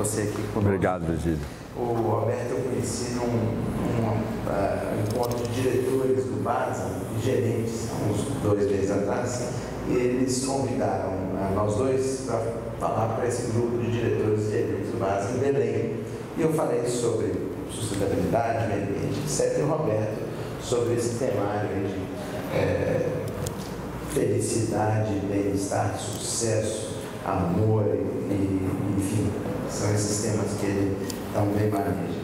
você aqui conosco. Obrigado, Virgílio. O Roberto eu conheci num, num uh, encontro de diretores do BASA, gerentes, há uns dois meses atrás, e eles convidaram uh, nós dois para falar para esse grupo de diretores e gerentes do BASA em Belém. E eu falei sobre sustentabilidade, meio ambiente, etc. E o Roberto sobre esse temário de é, felicidade, bem-estar, sucesso, amor e, enfim, são esses temas que ele também maneja.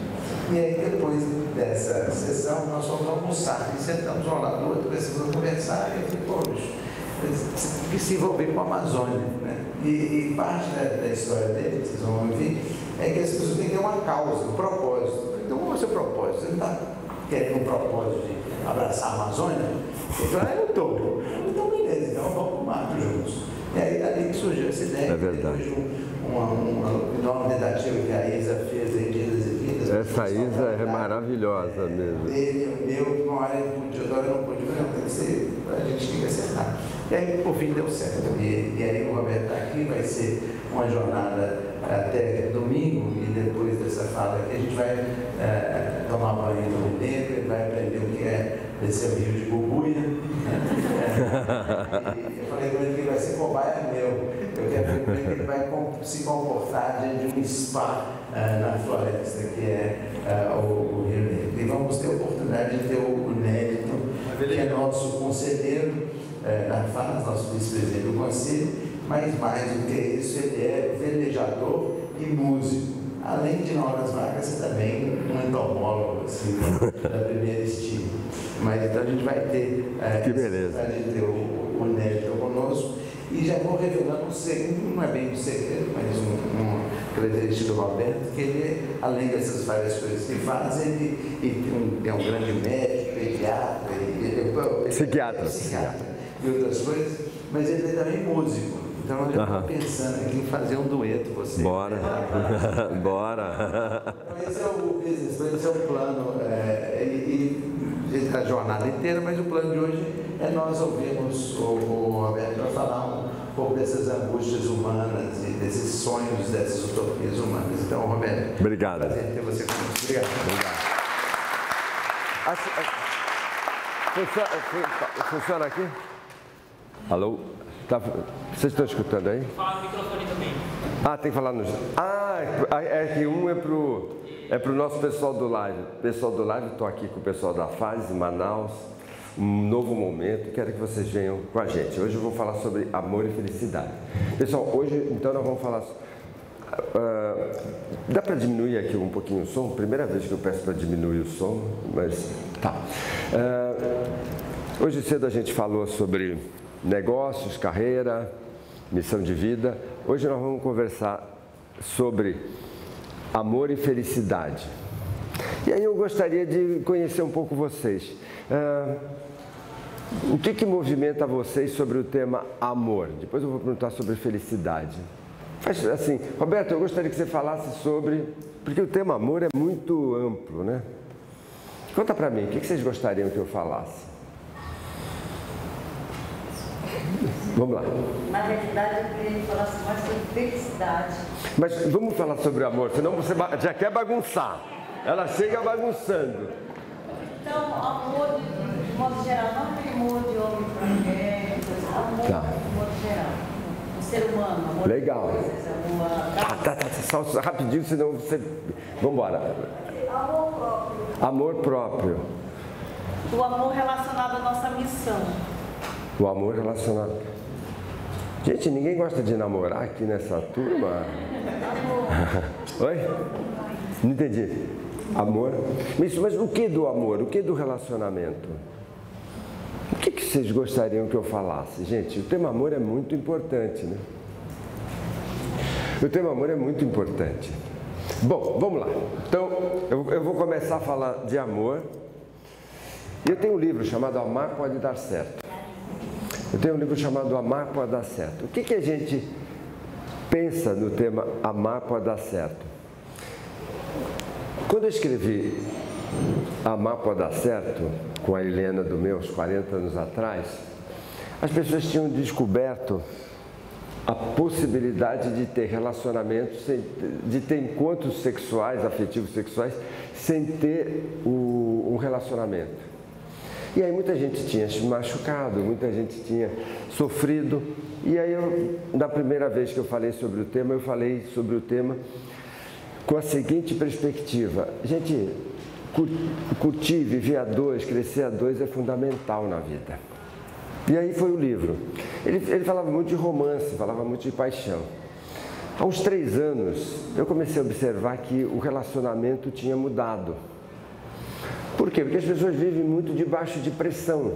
E aí, depois dessa sessão, nós fomos almoçar e sentamos um lado do outro, a conversar e eu falei, pô, que se envolver com a Amazônia. Né? E, e parte da, da, história dele, que vocês vão ouvir, é que as pessoas têm que ter uma causa, um propósito. Então, qual é o seu propósito? Você não está querendo um propósito de abraçar a Amazônia? Então, ah, eu estou. Então, beleza, então vamos para o mato juntos. E aí, dali que surgiu essa ideia. É verdade. De uma, uma enorme tentativa que a Isa fez em Dias e Vidas. Essa Isa é maravilhosa é, mesmo. Dele, o meu, uma hora ele podia, outra hora não podia, não, tem que ser, a gente tem que acertar. E aí, por fim, deu certo. E, e aí, o Roberto está aqui, vai ser uma jornada até domingo, e depois dessa fala aqui, a gente vai é, tomar banho no dentro, vai aprender o que é descer o rio de Bubuia. É, eu falei com ele que vai ser cobaia meu. Eu quero ver como é que ele vai se comportar diante de um spa uh, na floresta, que é uh, o, o, Rio Negro. E vamos ter a oportunidade de ter o, Nélito, que é nosso conselheiro uh, na FAS, nosso vice-presidente do conselho, mas mais do que isso, ele é velejador e músico. Além de Noras Vagas, você também um entomólogo assim, da primeira estima. Mas então a gente vai ter é, que beleza. de ter o, o Nélito conosco. E já vou revelando um segredo, não é bem um segredo, mas um, uma característica do Roberto, que ele, além dessas várias coisas que faz, ele, ele é um grande médico, pediatra, ele, ele, psiquiatra, é psiquiatra e outras coisas, mas ele é também músico. Então eu estou pensando aqui em fazer um dueto você. Bora. Bora. Então, esse é o business, esse é o plano. É, e, e a jornada inteira, mas o plano de hoje é nós ouvirmos o, o Roberto para falar um pouco dessas angústias humanas e desses sonhos, dessas utopias humanas. Então, Roberto, obrigado. prazer ter você conosco. Obrigado. Obrigado. Funciona, funciona aqui? Alô? Tá, vocês estão escutando aí? Fala no microfone também. Ah, tem que falar no. Ah, é que um é pro, é pro nosso pessoal do live. Pessoal do live, estou aqui com o pessoal da Fase, Manaus. Um novo momento, quero que vocês venham com a gente. Hoje eu vou falar sobre amor e felicidade. Pessoal, hoje então nós vamos falar. Uh, dá para diminuir aqui um pouquinho o som? Primeira vez que eu peço para diminuir o som, mas tá. Uh, hoje cedo a gente falou sobre negócios, carreira, missão de vida. Hoje nós vamos conversar sobre amor e felicidade. E aí eu gostaria de conhecer um pouco vocês. Uh, o que, que movimenta vocês sobre o tema amor? Depois eu vou perguntar sobre felicidade. Faz assim, Roberto, eu gostaria que você falasse sobre. Porque o tema amor é muito amplo, né? Conta para mim, o que, que vocês gostariam que eu falasse? Vamos lá. Na realidade, eu queria falar mais sobre felicidade. Mas vamos falar sobre amor, senão você já quer bagunçar. Ela chega bagunçando. Então, amor, de modo geral, não tem amor de homem para mulher, amor tá. de modo geral. O ser humano, amor Legal. Coisas, amor, tá, tá, tá, só, só rapidinho, senão você. Vamos embora. Amor próprio. Amor próprio. O amor relacionado à nossa missão. O amor relacionado. Gente, ninguém gosta de namorar aqui nessa turma? Oi? Não entendi. Amor? Mas, mas o que do amor? O que do relacionamento? O que, que vocês gostariam que eu falasse? Gente, o tema amor é muito importante, né? O tema amor é muito importante. Bom, vamos lá. Então, eu, eu vou começar a falar de amor. Eu tenho um livro chamado Amar Pode Dar Certo. Eu tenho um livro chamado Amar pode dar certo. O que, que a gente pensa no tema Amar pode dar certo? Quando eu escrevi Amar pode dar certo, com a Helena do meus 40 anos atrás, as pessoas tinham descoberto a possibilidade de ter relacionamentos, de ter encontros sexuais, afetivos sexuais, sem ter o, um relacionamento. E aí muita gente tinha se machucado, muita gente tinha sofrido. E aí eu, na primeira vez que eu falei sobre o tema, eu falei sobre o tema com a seguinte perspectiva. Gente, curtir, viver a dois, crescer a dois é fundamental na vida. E aí foi o livro. Ele, ele falava muito de romance, falava muito de paixão. Há uns três anos, eu comecei a observar que o relacionamento tinha mudado. Por quê? Porque as pessoas vivem muito debaixo de pressão.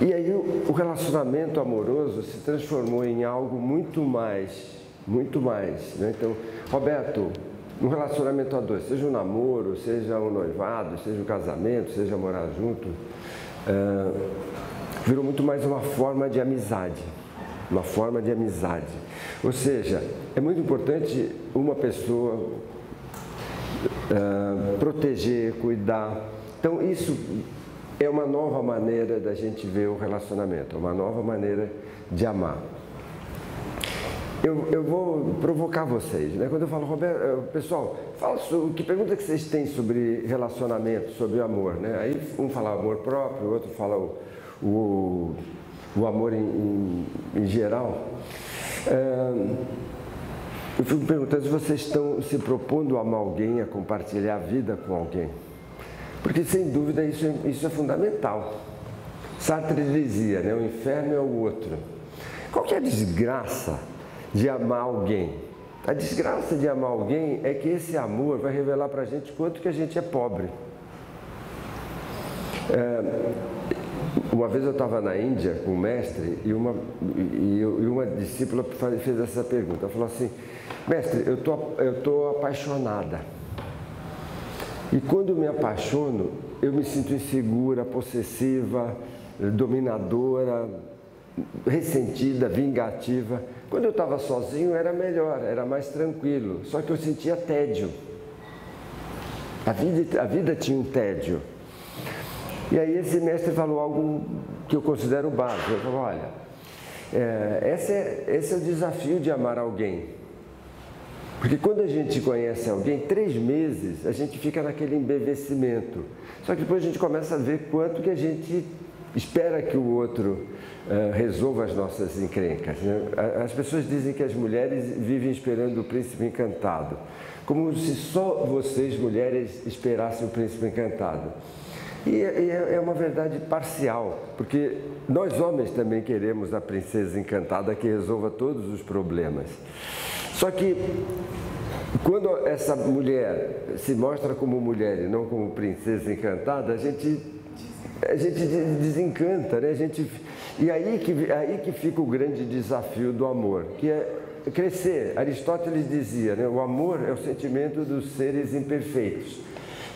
E aí o relacionamento amoroso se transformou em algo muito mais, muito mais. Né? Então, Roberto, um relacionamento a dois, seja um namoro, seja um noivado, seja um casamento, seja morar junto, é, virou muito mais uma forma de amizade. Uma forma de amizade. Ou seja, é muito importante uma pessoa é, proteger, cuidar. Então, isso é uma nova maneira da gente ver o relacionamento, uma nova maneira de amar. Eu, eu vou provocar vocês, né? Quando eu falo, Roberto, eh, pessoal, fala que pergunta que vocês têm sobre relacionamento, sobre amor, né? Aí um fala amor próprio, o outro fala o, o, o amor em, em, em geral. É, eu fico perguntando se vocês estão se propondo a amar alguém, a compartilhar a vida com alguém. Porque sem dúvida isso, é, isso é fundamental. Sartre dizia, né? O inferno é o outro. Qual que é a desgraça? De amar alguém. A desgraça de amar alguém é que esse amor vai revelar para a gente quanto que a gente é pobre. É, uma vez eu estava na Índia com um mestre e uma, e, e uma discípula fez essa pergunta. Ela falou assim, mestre, eu tô, estou tô apaixonada. E quando me apaixono, eu me sinto insegura, possessiva, dominadora, ressentida, vingativa. Quando eu estava sozinho era melhor, era mais tranquilo, só que eu sentia tédio. A vida, a vida tinha um tédio. E aí esse mestre falou algo que eu considero básico. Ele falou, olha, é, esse, é, esse é o desafio de amar alguém. Porque quando a gente conhece alguém, três meses a gente fica naquele embevecimento. Só que depois a gente começa a ver quanto que a gente espera que o outro uh, resolva as nossas encrencas. Né? As pessoas dizem que as mulheres vivem esperando o príncipe encantado, como se só vocês, mulheres, esperassem o príncipe encantado. E é, é uma verdade parcial, porque nós homens também queremos a princesa encantada que resolva todos os problemas. Só que quando essa mulher se mostra como mulher e não como princesa encantada, a gente a gente desencanta, né? A gente, e aí que, aí que fica o grande desafio do amor, que é crescer. Aristóteles dizia, né? o amor é o sentimento dos seres imperfeitos,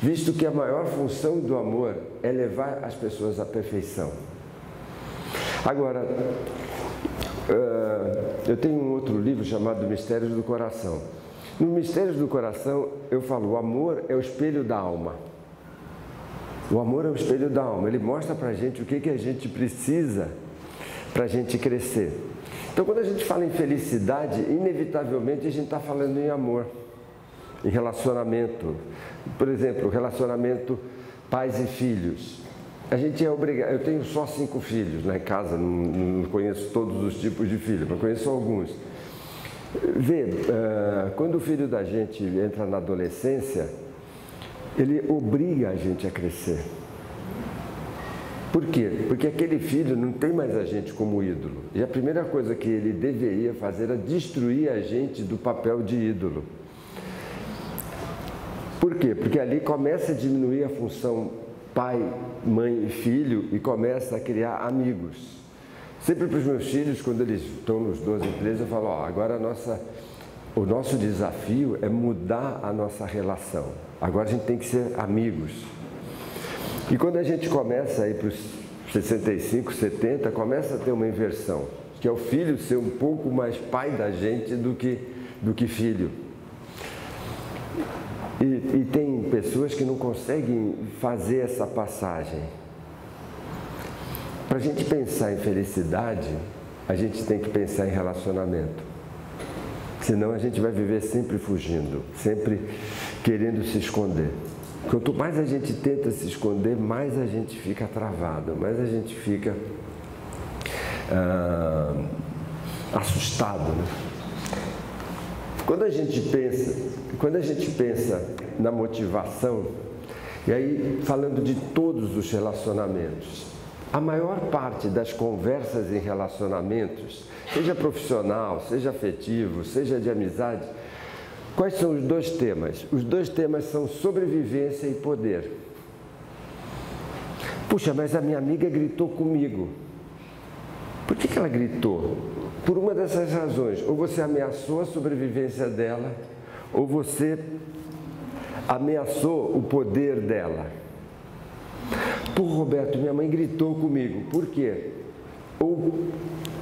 visto que a maior função do amor é levar as pessoas à perfeição. Agora, eu tenho um outro livro chamado Mistérios do Coração. No Mistérios do Coração, eu falo, o amor é o espelho da alma. O amor é o espelho da alma, ele mostra para a gente o que, que a gente precisa para a gente crescer. Então, quando a gente fala em felicidade, inevitavelmente a gente está falando em amor, em relacionamento. Por exemplo, relacionamento pais e filhos. A gente é obrigado. Eu tenho só cinco filhos lá em casa, não, não conheço todos os tipos de filhos, mas conheço alguns. Vê, uh, quando o filho da gente entra na adolescência, ele obriga a gente a crescer. Por quê? Porque aquele filho não tem mais a gente como ídolo. E a primeira coisa que ele deveria fazer era destruir a gente do papel de ídolo. Por quê? Porque ali começa a diminuir a função pai, mãe e filho e começa a criar amigos. Sempre para os meus filhos, quando eles estão nos 12 e 13, eu falo, ó, agora nossa, o nosso desafio é mudar a nossa relação. Agora a gente tem que ser amigos. E quando a gente começa a ir para os 65, 70, começa a ter uma inversão, que é o filho ser um pouco mais pai da gente do que, do que filho. E, e tem pessoas que não conseguem fazer essa passagem. Para a gente pensar em felicidade, a gente tem que pensar em relacionamento. Senão a gente vai viver sempre fugindo, sempre querendo se esconder. Quanto mais a gente tenta se esconder, mais a gente fica travado, mais a gente fica ah, assustado. Né? Quando a gente pensa, quando a gente pensa na motivação, e aí falando de todos os relacionamentos, a maior parte das conversas em relacionamentos, seja profissional, seja afetivo, seja de amizade, quais são os dois temas? Os dois temas são sobrevivência e poder. Puxa, mas a minha amiga gritou comigo. Por que, que ela gritou? Por uma dessas razões. Ou você ameaçou a sobrevivência dela, ou você ameaçou o poder dela. Pô, Roberto, minha mãe gritou comigo. Por quê? Ou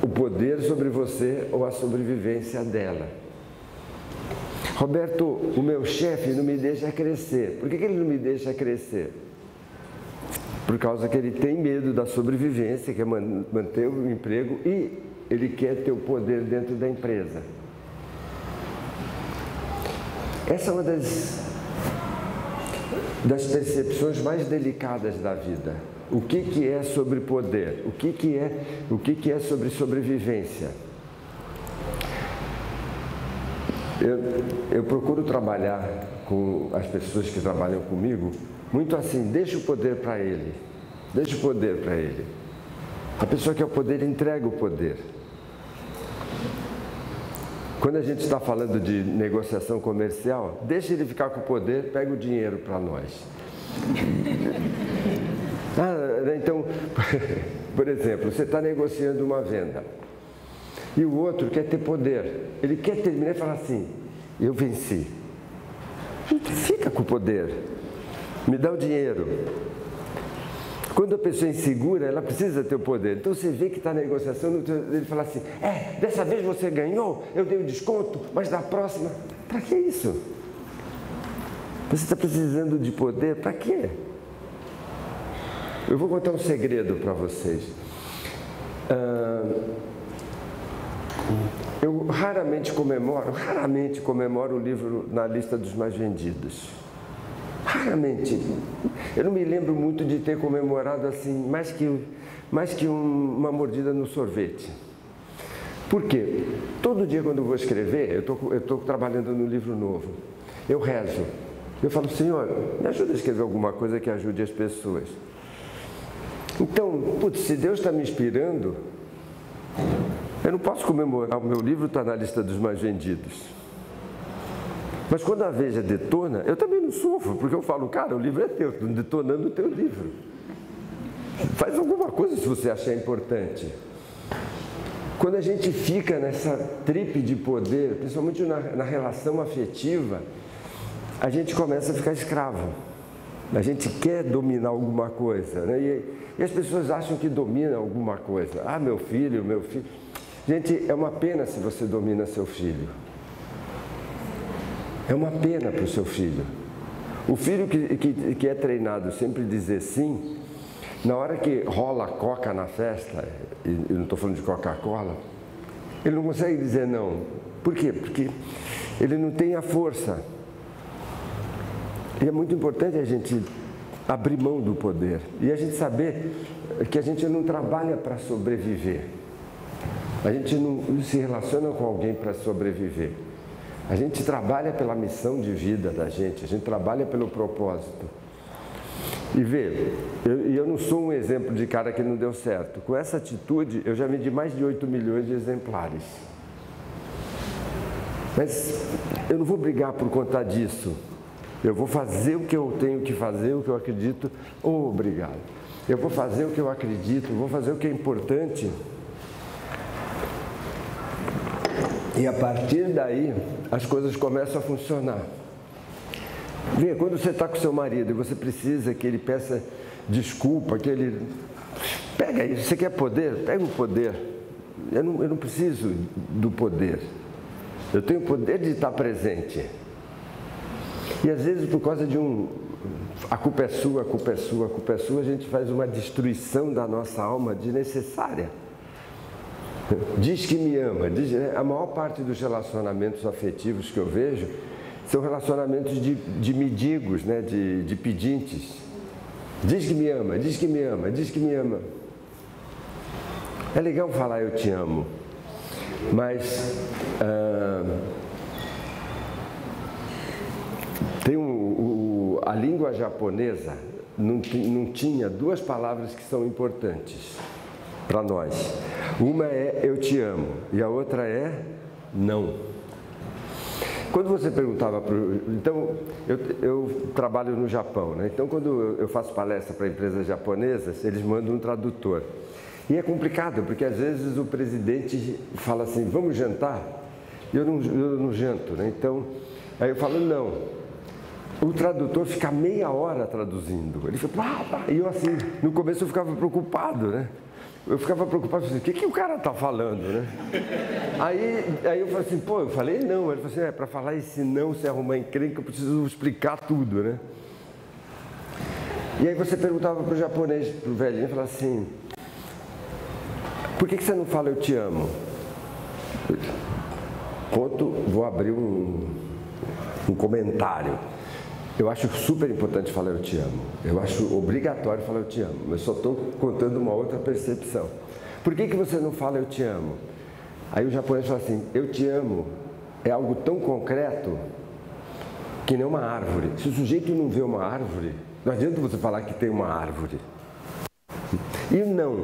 o poder sobre você ou a sobrevivência dela. Roberto, o meu chefe não me deixa crescer. Por que, que ele não me deixa crescer? Por causa que ele tem medo da sobrevivência, quer manter o emprego e ele quer ter o poder dentro da empresa. Essa é uma das das percepções mais delicadas da vida. O que, que é sobre poder? O que, que, é, o que, que é sobre sobrevivência? Eu, eu procuro trabalhar com as pessoas que trabalham comigo muito assim, deixa o poder para ele, deixa o poder para ele. A pessoa que é o poder entrega o poder. Quando a gente está falando de negociação comercial, deixa ele ficar com o poder, pega o dinheiro para nós. ah, né, então, por exemplo, você está negociando uma venda e o outro quer ter poder. Ele quer terminar e falar assim: eu venci. Fica com o poder, me dá o dinheiro. Quando a pessoa é insegura, ela precisa ter o poder. Então você vê que está na negociação, ele fala assim: é, dessa vez você ganhou, eu dei o desconto, mas da próxima, para que isso? Você está precisando de poder, para quê? Eu vou contar um segredo para vocês. Ah, eu raramente comemoro, raramente comemoro o livro na lista dos mais vendidos. Raramente. Eu não me lembro muito de ter comemorado assim, mais que, mais que um, uma mordida no sorvete. Por quê? Todo dia quando eu vou escrever, eu estou trabalhando no livro novo, eu rezo. Eu falo, Senhor, me ajuda a escrever alguma coisa que ajude as pessoas. Então, putz, se Deus está me inspirando, eu não posso comemorar, o meu livro está na lista dos mais vendidos. Mas quando a Veja detona, eu também não sofro, porque eu falo, cara, o livro é teu, estou detonando o teu livro. Faz alguma coisa se você achar importante. Quando a gente fica nessa tripe de poder, principalmente na, na relação afetiva, a gente começa a ficar escravo. A gente quer dominar alguma coisa. Né? E, e as pessoas acham que dominam alguma coisa. Ah, meu filho, meu filho. Gente, é uma pena se você domina seu filho. É uma pena para o seu filho. O filho que, que, que é treinado sempre dizer sim, na hora que rola coca na festa, e eu não estou falando de Coca-Cola, ele não consegue dizer não. Por quê? Porque ele não tem a força. E é muito importante a gente abrir mão do poder e a gente saber que a gente não trabalha para sobreviver. A gente não se relaciona com alguém para sobreviver. A gente trabalha pela missão de vida da gente, a gente trabalha pelo propósito. E vê, eu, eu não sou um exemplo de cara que não deu certo. Com essa atitude, eu já vendi mais de 8 milhões de exemplares. Mas eu não vou brigar por conta disso. Eu vou fazer o que eu tenho que fazer, o que eu acredito. Oh, obrigado. Eu vou fazer o que eu acredito, vou fazer o que é importante. E a partir daí, as coisas começam a funcionar. Vê, quando você está com seu marido e você precisa que ele peça desculpa, que ele. Pega isso, você quer poder? Pega o poder. Eu não, eu não preciso do poder. Eu tenho o poder de estar presente. E às vezes, por causa de um. A culpa é sua, a culpa é sua, a culpa é sua, a gente faz uma destruição da nossa alma desnecessária. Diz que me ama. Diz, né, a maior parte dos relacionamentos afetivos que eu vejo são relacionamentos de, de mendigos, né? de, de pedintes. Diz que me ama, diz que me ama, diz que me ama. É legal falar eu te amo, mas ah, tem um, o, a língua japonesa não, não tinha duas palavras que são importantes para nós. Uma é eu te amo e a outra é não. Quando você perguntava para Então, eu, eu, trabalho no Japão, né? Então, quando eu faço palestra para empresas japonesas, eles mandam um tradutor. E é complicado, porque às vezes o presidente fala assim: vamos jantar? E eu não, eu não janto, né? Então, aí eu falo: não. O tradutor fica meia hora traduzindo. Ele fica, e eu assim, no começo eu ficava preocupado, né? Eu ficava preocupado, assim, o que, que o cara está falando, né? Aí, aí eu falei assim, pô, eu falei não. Ele falou assim, é, para falar esse não, se arrumar encrenca, eu preciso explicar tudo, né? E aí você perguntava para o japonês, para o velhinho, falava assim, por que, que você não fala eu te amo? Ponto, vou abrir um, um comentário. Eu acho super importante falar eu te amo. Eu acho obrigatório falar eu te amo. Mas só estou contando uma outra percepção. Por que, que você não fala eu te amo? Aí o japonês fala assim: eu te amo é algo tão concreto que nem uma árvore. Se o sujeito não vê uma árvore, não adianta você falar que tem uma árvore. E não.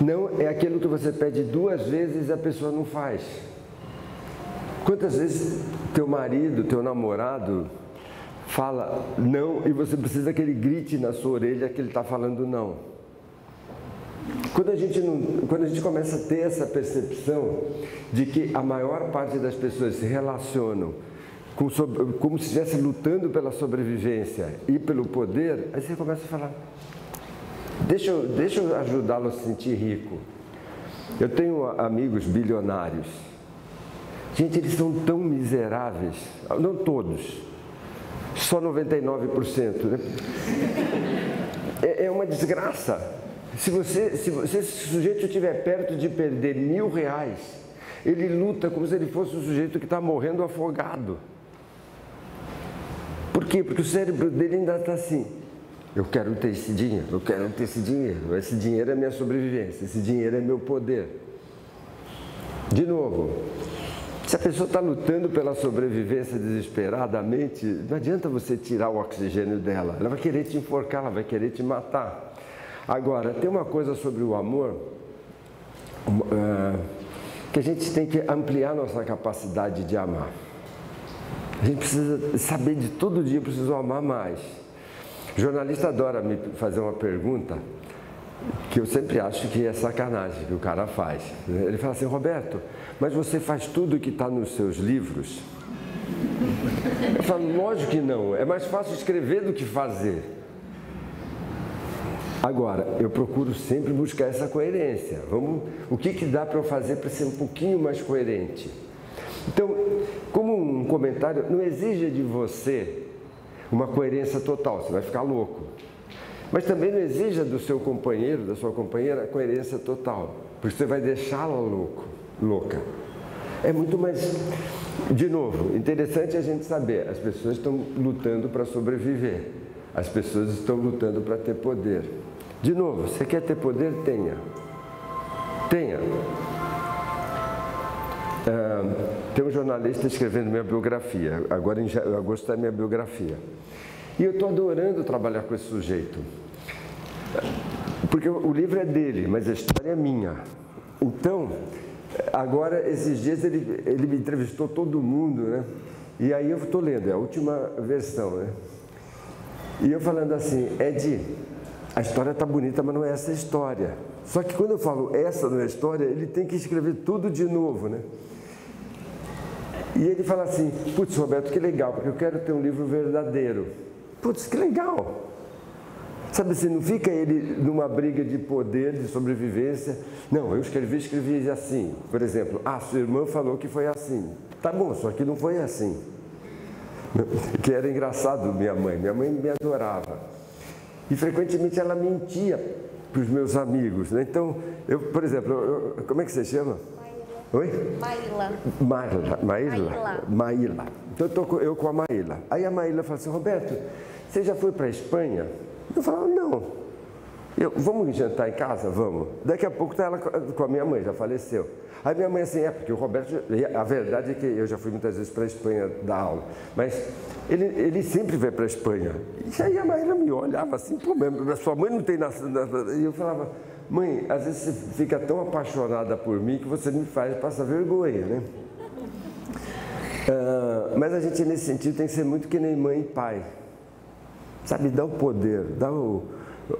Não é aquilo que você pede duas vezes e a pessoa não faz. Quantas vezes teu marido, teu namorado fala não e você precisa que ele grite na sua orelha que ele está falando não. Quando a, gente não, quando a gente começa a ter essa percepção de que a maior parte das pessoas se relacionam com, como se estivesse lutando pela sobrevivência e pelo poder, aí você começa a falar: deixa eu, deixa eu ajudá-lo a se sentir rico. Eu tenho amigos bilionários. Gente, eles são tão miseráveis, não todos, só 99%. Né? É, é uma desgraça. Se, você, se, se esse sujeito estiver perto de perder mil reais, ele luta como se ele fosse o sujeito que está morrendo afogado. Por quê? Porque o cérebro dele ainda está assim. Eu quero ter esse dinheiro, eu quero ter esse dinheiro. Esse dinheiro é minha sobrevivência, esse dinheiro é meu poder. De novo, se a pessoa está lutando pela sobrevivência desesperadamente, não adianta você tirar o oxigênio dela. Ela vai querer te enforcar, ela vai querer te matar. Agora, tem uma coisa sobre o amor uh, que a gente tem que ampliar nossa capacidade de amar. A gente precisa saber de todo dia, eu preciso amar mais. O jornalista adora me fazer uma pergunta que eu sempre acho que é sacanagem que o cara faz. Ele fala assim, Roberto, mas você faz tudo o que está nos seus livros? Eu falo, lógico que não, é mais fácil escrever do que fazer. Agora, eu procuro sempre buscar essa coerência. Vamos, o que, que dá para eu fazer para ser um pouquinho mais coerente? Então, como um comentário, não exige de você uma coerência total, você vai ficar louco. Mas também não exija do seu companheiro, da sua companheira, coerência total, porque você vai deixá-la louco, louca. É muito mais. De novo, interessante a gente saber: as pessoas estão lutando para sobreviver, as pessoas estão lutando para ter poder. De novo, você quer ter poder? Tenha. Tenha. Ah, tem um jornalista escrevendo minha biografia, agora em agosto é minha biografia. E eu estou adorando trabalhar com esse sujeito. Porque o livro é dele, mas a história é minha. Então, agora, esses dias ele, ele me entrevistou todo mundo, né? E aí eu estou lendo, é a última versão, né? E eu falando assim, Ed, a história está bonita, mas não é essa história. Só que quando eu falo essa não é história, ele tem que escrever tudo de novo, né? E ele fala assim, putz, Roberto, que legal, porque eu quero ter um livro verdadeiro. Putz, que legal! Sabe assim, não fica ele numa briga de poder, de sobrevivência. Não, eu escrevi, escrevi assim. Por exemplo, ah, sua irmã falou que foi assim. Tá bom, só que não foi assim. Que era engraçado minha mãe. Minha mãe me adorava. E frequentemente ela mentia para os meus amigos. Né? Então, eu, por exemplo, eu, como é que você chama? Oi? Maíla. Maíla. Maíla? Maíla. Então eu estou eu com a Maíla. Aí a Maíla fala assim, Roberto, você já foi para a Espanha? Eu falava, não. Eu, vamos jantar em casa? Vamos. Daqui a pouco está ela com a minha mãe, já faleceu. Aí minha mãe assim, é porque o Roberto, a verdade é que eu já fui muitas vezes para a Espanha dar aula, mas ele, ele sempre vai para a Espanha. E aí a Maíra me olhava assim, pô, sua mãe não tem nascido. E eu falava, mãe, às vezes você fica tão apaixonada por mim que você me faz passar vergonha, né? Uh, mas a gente nesse sentido tem que ser muito que nem mãe e pai. Sabe, dá o poder, dá o,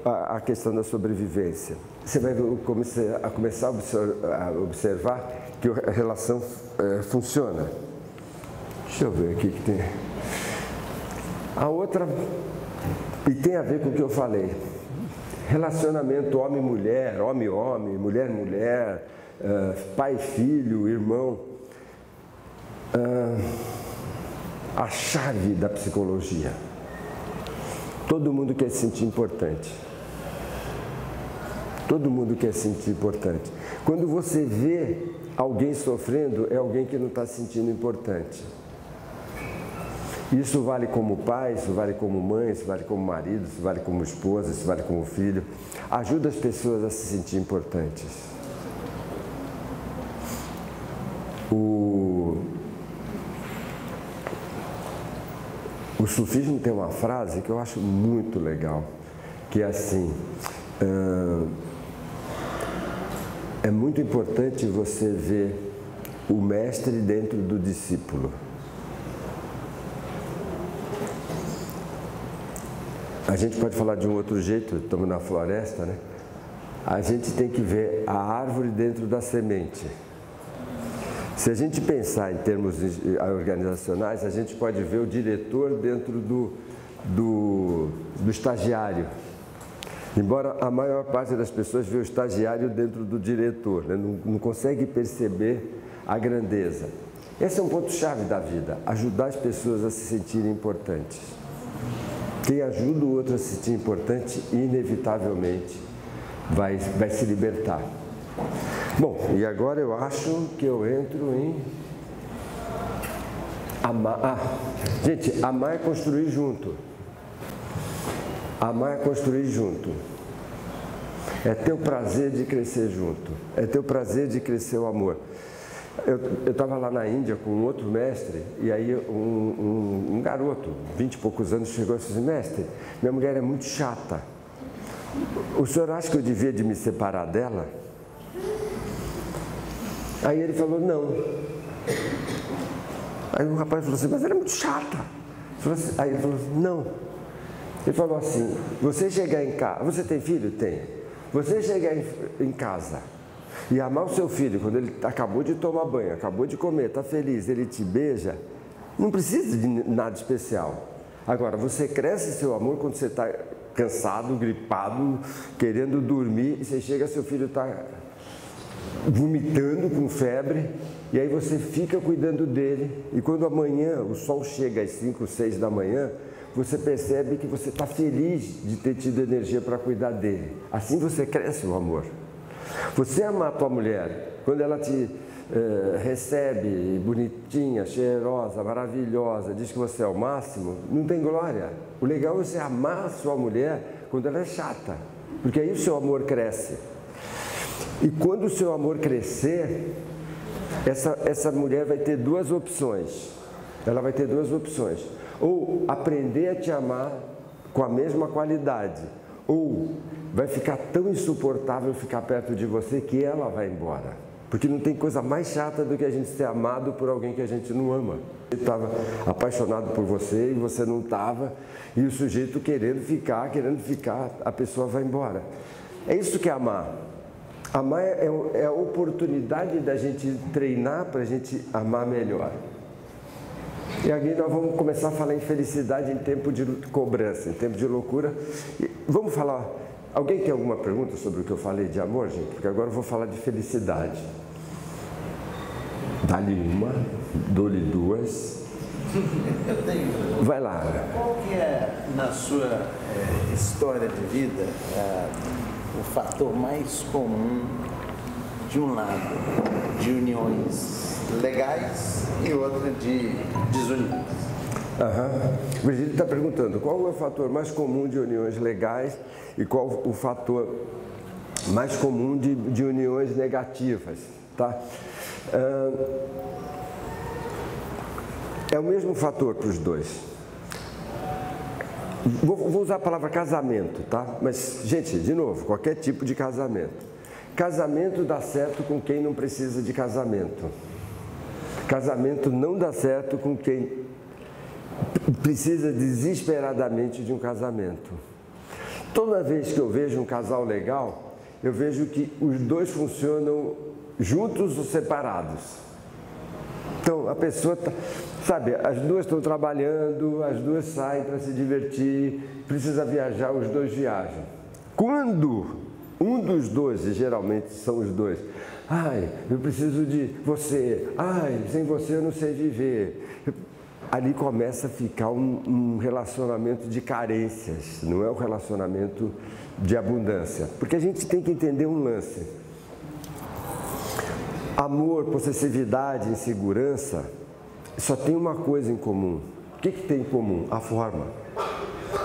a, a questão da sobrevivência. Você vai começar a, começar a observar que a relação é, funciona. Deixa eu ver aqui que tem. A outra, e tem a ver com o que eu falei. Relacionamento homem-mulher, homem-homem, mulher-mulher, uh, pai-filho, irmão. Uh, a chave da psicologia. Todo mundo quer se sentir importante. Todo mundo quer se sentir importante. Quando você vê alguém sofrendo, é alguém que não está se sentindo importante. Isso vale como pai, isso vale como mãe, isso vale como marido, isso vale como esposa, isso vale como filho. Ajuda as pessoas a se sentir importantes. O sufismo tem uma frase que eu acho muito legal, que é assim: é muito importante você ver o mestre dentro do discípulo. A gente pode falar de um outro jeito, estamos na floresta, né? A gente tem que ver a árvore dentro da semente. Se a gente pensar em termos organizacionais, a gente pode ver o diretor dentro do, do, do estagiário. Embora a maior parte das pessoas vê o estagiário dentro do diretor, né? não, não consegue perceber a grandeza. Esse é um ponto-chave da vida, ajudar as pessoas a se sentirem importantes. Quem ajuda o outro a se sentir importante, inevitavelmente vai, vai se libertar. Bom, e agora eu acho que eu entro em amar. Ah, gente, amar é construir junto. Amar é construir junto. É ter o prazer de crescer junto. É ter o prazer de crescer o amor. Eu estava lá na Índia com um outro mestre, e aí um, um, um garoto, vinte e poucos anos, chegou e disse, mestre, minha mulher é muito chata. O senhor acha que eu devia de me separar dela? Aí ele falou, não. Aí o rapaz falou assim, mas ela é muito chata. Assim, aí ele falou não. Ele falou assim, você chegar em casa, você tem filho? Tem. Você chegar em, em casa e amar o seu filho quando ele acabou de tomar banho, acabou de comer, está feliz, ele te beija, não precisa de nada especial. Agora, você cresce seu amor quando você está cansado, gripado, querendo dormir, e você chega, seu filho está vomitando com febre, e aí você fica cuidando dele, e quando amanhã o sol chega às 5, 6 da manhã, você percebe que você está feliz de ter tido energia para cuidar dele. Assim você cresce o amor. Você ama a tua mulher, quando ela te eh, recebe bonitinha, cheirosa, maravilhosa, diz que você é o máximo, não tem glória. O legal é você amar a sua mulher quando ela é chata, porque aí o seu amor cresce. E quando o seu amor crescer, essa, essa mulher vai ter duas opções. Ela vai ter duas opções. Ou aprender a te amar com a mesma qualidade, ou vai ficar tão insuportável ficar perto de você que ela vai embora. Porque não tem coisa mais chata do que a gente ser amado por alguém que a gente não ama. Ele estava apaixonado por você e você não estava, e o sujeito querendo ficar, querendo ficar, a pessoa vai embora. É isso que é amar. Amar é, é a oportunidade da gente treinar para a gente amar melhor. E aqui nós vamos começar a falar em felicidade em tempo de cobrança, em tempo de loucura. E vamos falar. Alguém tem alguma pergunta sobre o que eu falei de amor, gente? Porque agora eu vou falar de felicidade. Dá-lhe uma, dou-lhe duas. Eu tenho. Vai lá. Qual que é na sua é, história de vida, é, o fator mais comum, de um lado, de uniões legais e outra de desuniões? Uhum. Virgílio está perguntando qual é o fator mais comum de uniões legais e qual o fator mais comum de, de uniões negativas. Tá? É o mesmo fator para os dois. Vou, vou, usar a palavra casamento, tá? Mas, gente, de novo, qualquer tipo de casamento. Casamento dá certo com quem não precisa de casamento. Casamento não dá certo com quem precisa desesperadamente de um casamento. Toda vez que eu vejo um casal legal, eu vejo que os dois funcionam juntos ou separados. Então a pessoa tá, sabe, as duas estão trabalhando, as duas saem para se divertir, precisa viajar, os dois viajam. Quando um dos dois, e geralmente são os dois, ai, eu preciso de você, ai, sem você eu não sei viver ali começa a ficar um, um, relacionamento de carências, não é um relacionamento de abundância. Porque a gente tem que entender um lance. Amor, possessividade, insegurança, só tem uma coisa em comum. O que, que tem em comum? A forma.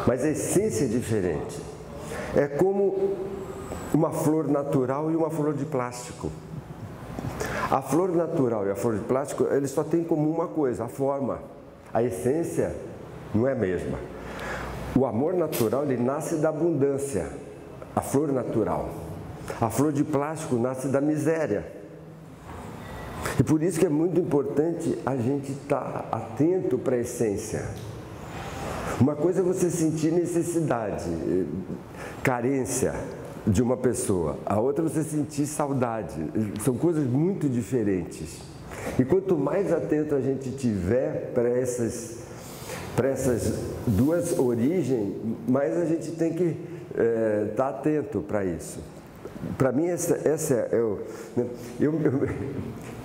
Mas a essência é diferente. É como uma flor natural e uma flor de plástico. A flor natural e a flor de plástico, eles só têm em comum uma coisa, a forma a essência não é a mesma. O amor natural ele nasce da abundância, a flor natural. A flor de plástico nasce da miséria. E por isso que é muito importante a gente estar tá atento para a essência. Uma coisa é você sentir necessidade, carência de uma pessoa, a outra é você sentir saudade. São coisas muito diferentes. E quanto mais atento a gente tiver para essas, para essas duas origens, mais a gente tem que estar é, tá atento para isso. Para mim, essa, essa é. Eu, né, eu, eu,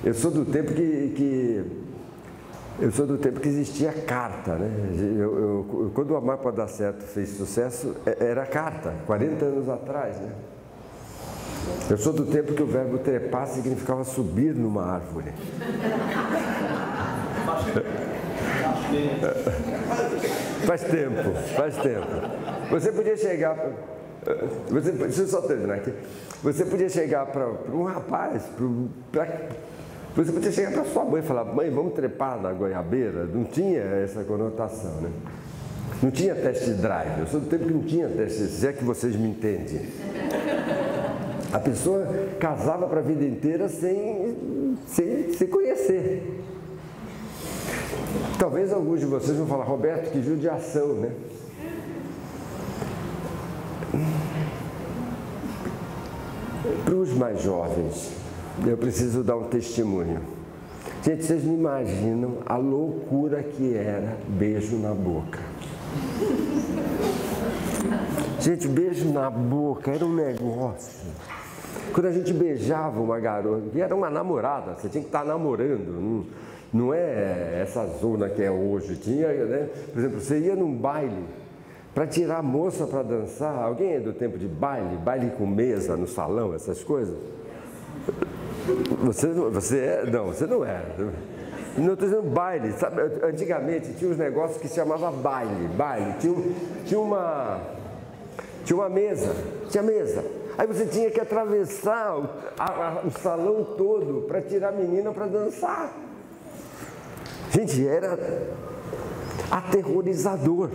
eu, sou do tempo que, que eu sou do tempo que existia carta, né? Eu, eu, quando o Amar para Dar Certo fez sucesso, é, era carta, 40 anos atrás, né? Eu sou do tempo que o verbo trepar significava subir numa árvore. Faz tempo, faz tempo. Você podia chegar. Você, deixa eu só terminar aqui. Você podia chegar para um rapaz, pra, você podia chegar para sua mãe e falar: Mãe, vamos trepar na goiabeira? Não tinha essa conotação, né? Não tinha teste drive. Eu sou do tempo que não tinha teste, se é que vocês me entendem. A pessoa casava para a vida inteira sem, sem se conhecer. Talvez alguns de vocês vão falar, Roberto, que judiação, né? Para os mais jovens, eu preciso dar um testemunho. Gente, vocês não imaginam a loucura que era beijo na boca. Gente, beijo na boca era um negócio. Quando a gente beijava uma garota, que era uma namorada, você tinha que estar namorando, não, não é essa zona que é hoje. Tinha, né? Por exemplo, você ia num baile para tirar a moça para dançar. Alguém é do tempo de baile, baile com mesa no salão, essas coisas? Você, você é? Não, você não é. Não estou dizendo baile. Sabe, antigamente tinha uns negócios que se chamava baile. Baile. Tinha, tinha, uma, tinha uma mesa. Tinha mesa. Aí você tinha que atravessar o, a, a, o salão todo para tirar a menina para dançar. Gente, era aterrorizador.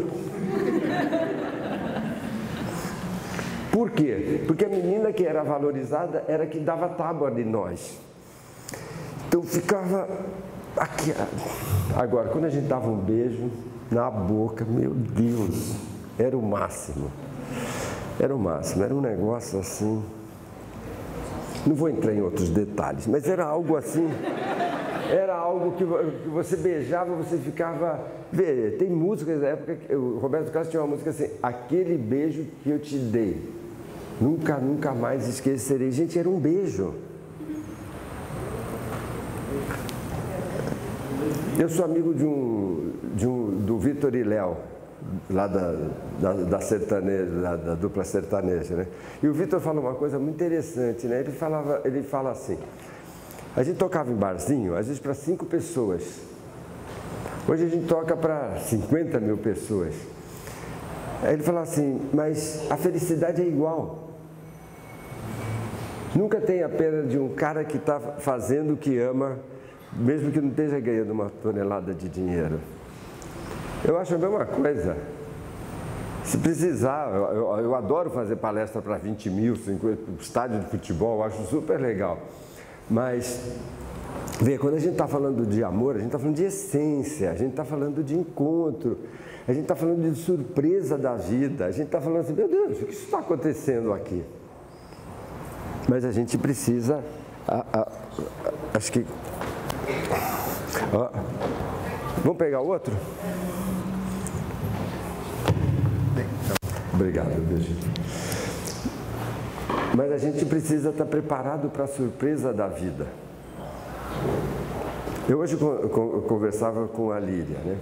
Por quê? Porque a menina que era valorizada era que dava tábua de nós. Então ficava aqui. Agora, quando a gente dava um beijo na boca, meu Deus, era o máximo. Era o máximo, era um negócio assim. Não vou entrar em outros detalhes, mas era algo assim. Era algo que você beijava, você ficava. Vê, tem músicas da época, o Roberto Carlos tinha uma música assim, aquele beijo que eu te dei. Nunca, nunca mais esquecerei. Gente, era um beijo. Eu sou amigo de um, de um do Vitor e Léo, lá da, da, da sertaneja, da, da, dupla sertaneja, né? E o Vitor fala uma coisa muito interessante, né? Ele, falava, ele fala assim, a gente tocava em barzinho, às vezes para cinco pessoas. Hoje a gente toca para 50 mil pessoas. Aí ele fala assim, mas a felicidade é igual. Nunca tem a pena de um cara que está fazendo o que ama, mesmo que não esteja ganhando uma tonelada de dinheiro. Eu acho a mesma coisa. Se precisar, eu, eu, adoro fazer palestra para 20 mil, 50, estádio de futebol, eu acho super legal. Mas, vê, quando a gente está falando de amor, a gente está falando de essência, a gente está falando de encontro, a gente está falando de surpresa da vida, a gente está falando assim, meu Deus, o que está acontecendo aqui? Mas a gente precisa, a, a, a, acho que. Vamos pegar outro? Obrigado, Virgínia. Mas a gente precisa estar preparado para a surpresa da vida. Eu hoje conversava com a Líria, né?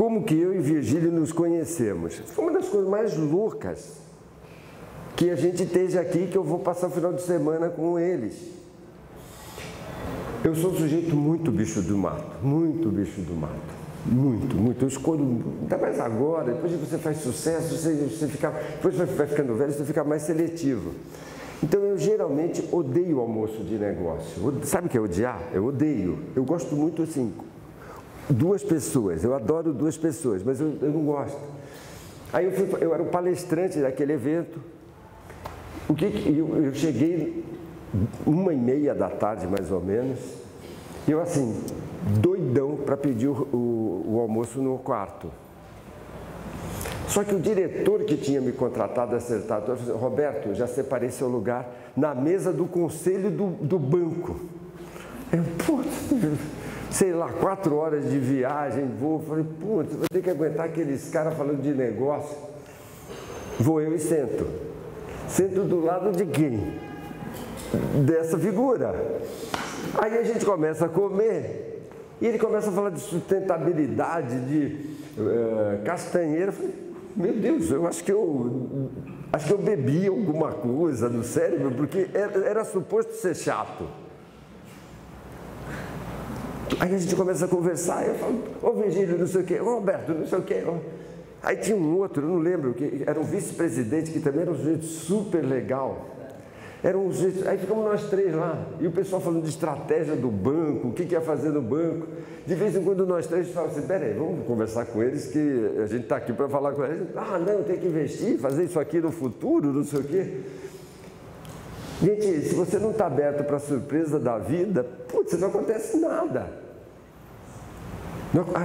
Como que eu e Virgílio nos conhecemos? Foi uma das coisas mais loucas que a gente esteja aqui, que eu vou passar o final de semana com eles. Eu sou um sujeito muito bicho do mato, muito bicho do mato. Muito, muito. Eu escolho, ainda mais agora, depois que você faz sucesso, você, você fica, depois você vai ficando velho, você fica mais seletivo. Então eu geralmente odeio almoço de negócio. Sabe o que é odiar? Eu odeio. Eu gosto muito assim, duas pessoas, eu adoro duas pessoas, mas eu, eu não gosto. Aí eu, fui, eu era o palestrante daquele evento. O que, que eu, eu cheguei uma e meia da tarde, mais ou menos, eu assim, doidão para pedir o, o, o, almoço no quarto. Só que o diretor que tinha me contratado, acertado, falou assim, Roberto, já separei seu lugar na mesa do conselho do, do banco. Eu, putz, sei lá, quatro horas de viagem, vou, falei, putz, vou ter que aguentar aqueles caras falando de negócio. Vou eu e sento. Sento do lado de quem? Dessa figura. Aí a gente começa a comer e ele começa a falar de sustentabilidade, de uh, castanheira. Eu falei, meu Deus, eu acho que eu acho que eu bebi alguma coisa no cérebro, porque era, era suposto ser chato. Aí a gente começa a conversar, eu falo, ô Virgílio, não sei o quê, ô Roberto, não sei o quê. Aí tinha um outro, eu não lembro, que era um vice-presidente que também era um sujeito super legal. Era um jeito, aí ficamos nós três lá, e o pessoal falando de estratégia do banco, o que, que ia fazer no banco. De vez em quando nós três falamos assim, peraí, vamos conversar com eles, que a gente está aqui para falar com eles. Ah, não, tem que investir, fazer isso aqui no futuro, não sei o quê. Gente, se você não está aberto para a surpresa da vida, putz, não acontece nada.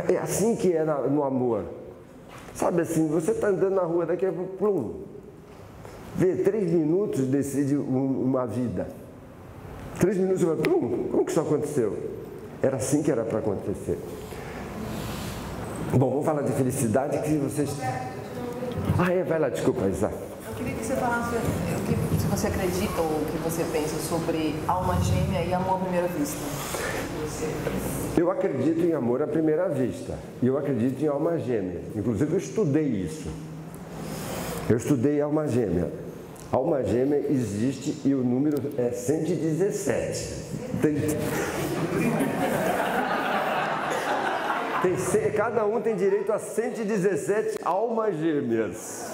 É assim que é no amor. Sabe assim, você está andando na rua, daqui a pouco, plum, Vê, três minutos decide uma vida. Três minutos, como, como que isso aconteceu? Era assim que era para acontecer. Bom, vamos falar de felicidade que vocês. Ah, é, vai lá, desculpa, Isa. Eu queria que você falasse o que você acredita ou o que você pensa sobre alma gêmea e amor à primeira vista. Eu acredito em amor à primeira vista. E eu acredito em alma gêmea. Inclusive, eu estudei isso. Eu estudei alma gêmea. Alma gêmea existe e o número é 117. Tem, tem, cada um tem direito a 117 almas gêmeas.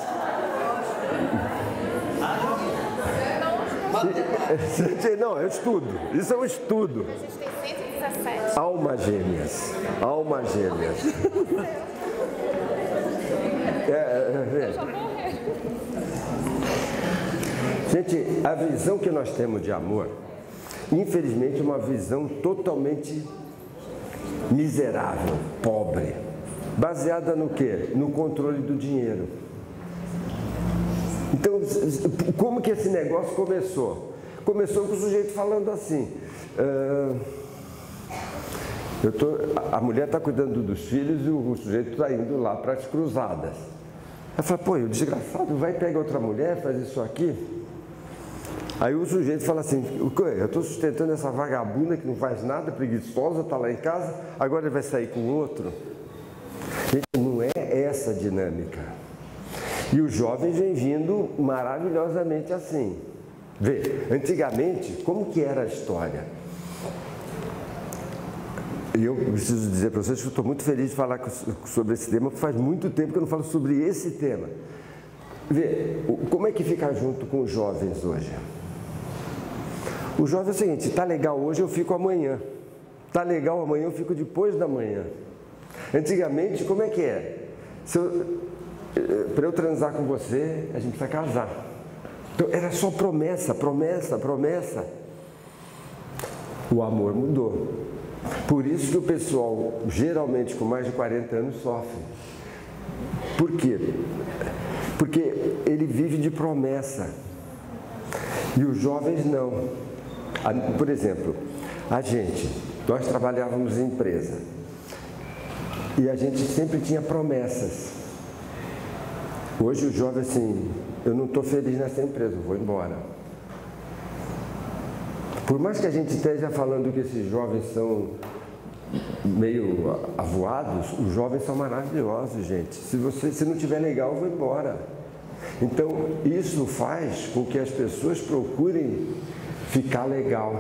Não, é estudo. Isso é um estudo. A gente tem 117. Almas gêmeas. Almas gêmeas. É, é, é. Gente, a visão que nós temos de amor, infelizmente, é uma visão totalmente miserável, pobre, baseada no quê? No controle do dinheiro. Então, como que esse negócio começou? Começou com o sujeito falando assim. Uh, tô, a mulher está cuidando dos filhos e o sujeito está indo lá para as cruzadas. Ela fala, pô, o desgraçado vai pegar outra mulher, faz isso aqui. Aí o sujeito fala assim, eu estou sustentando essa vagabunda que não faz nada, preguiçosa, está lá em casa, agora ele vai sair com outro. Gente, não é essa dinâmica. E os jovens vêm vindo maravilhosamente assim. Vê, antigamente, como que era a história? E eu preciso dizer para vocês que estou muito feliz de falar sobre esse tema, porque faz muito tempo que eu não falo sobre esse tema. Vê, como é que fica junto com os jovens hoje? O jovem é o seguinte, está legal hoje, eu fico amanhã. Está legal amanhã, eu fico depois da manhã. Antigamente, como é que é? Eh, para eu transar com você, a gente precisa casar. Então, era só promessa, promessa, promessa. O amor mudou. Por isso que o pessoal, geralmente com mais de 40 anos, sofre. Por quê? Porque ele vive de promessa. E os jovens não. Por exemplo, a gente, nós trabalhávamos em empresa. E a gente sempre tinha promessas. Hoje o jovem assim, eu não estou feliz nessa empresa, vou embora. Por mais que a gente esteja falando que esses jovens são meio avoados, os jovens são maravilhosos, gente. Se você se não tiver legal, vou embora. Então, isso faz com que as pessoas procurem ficar legal.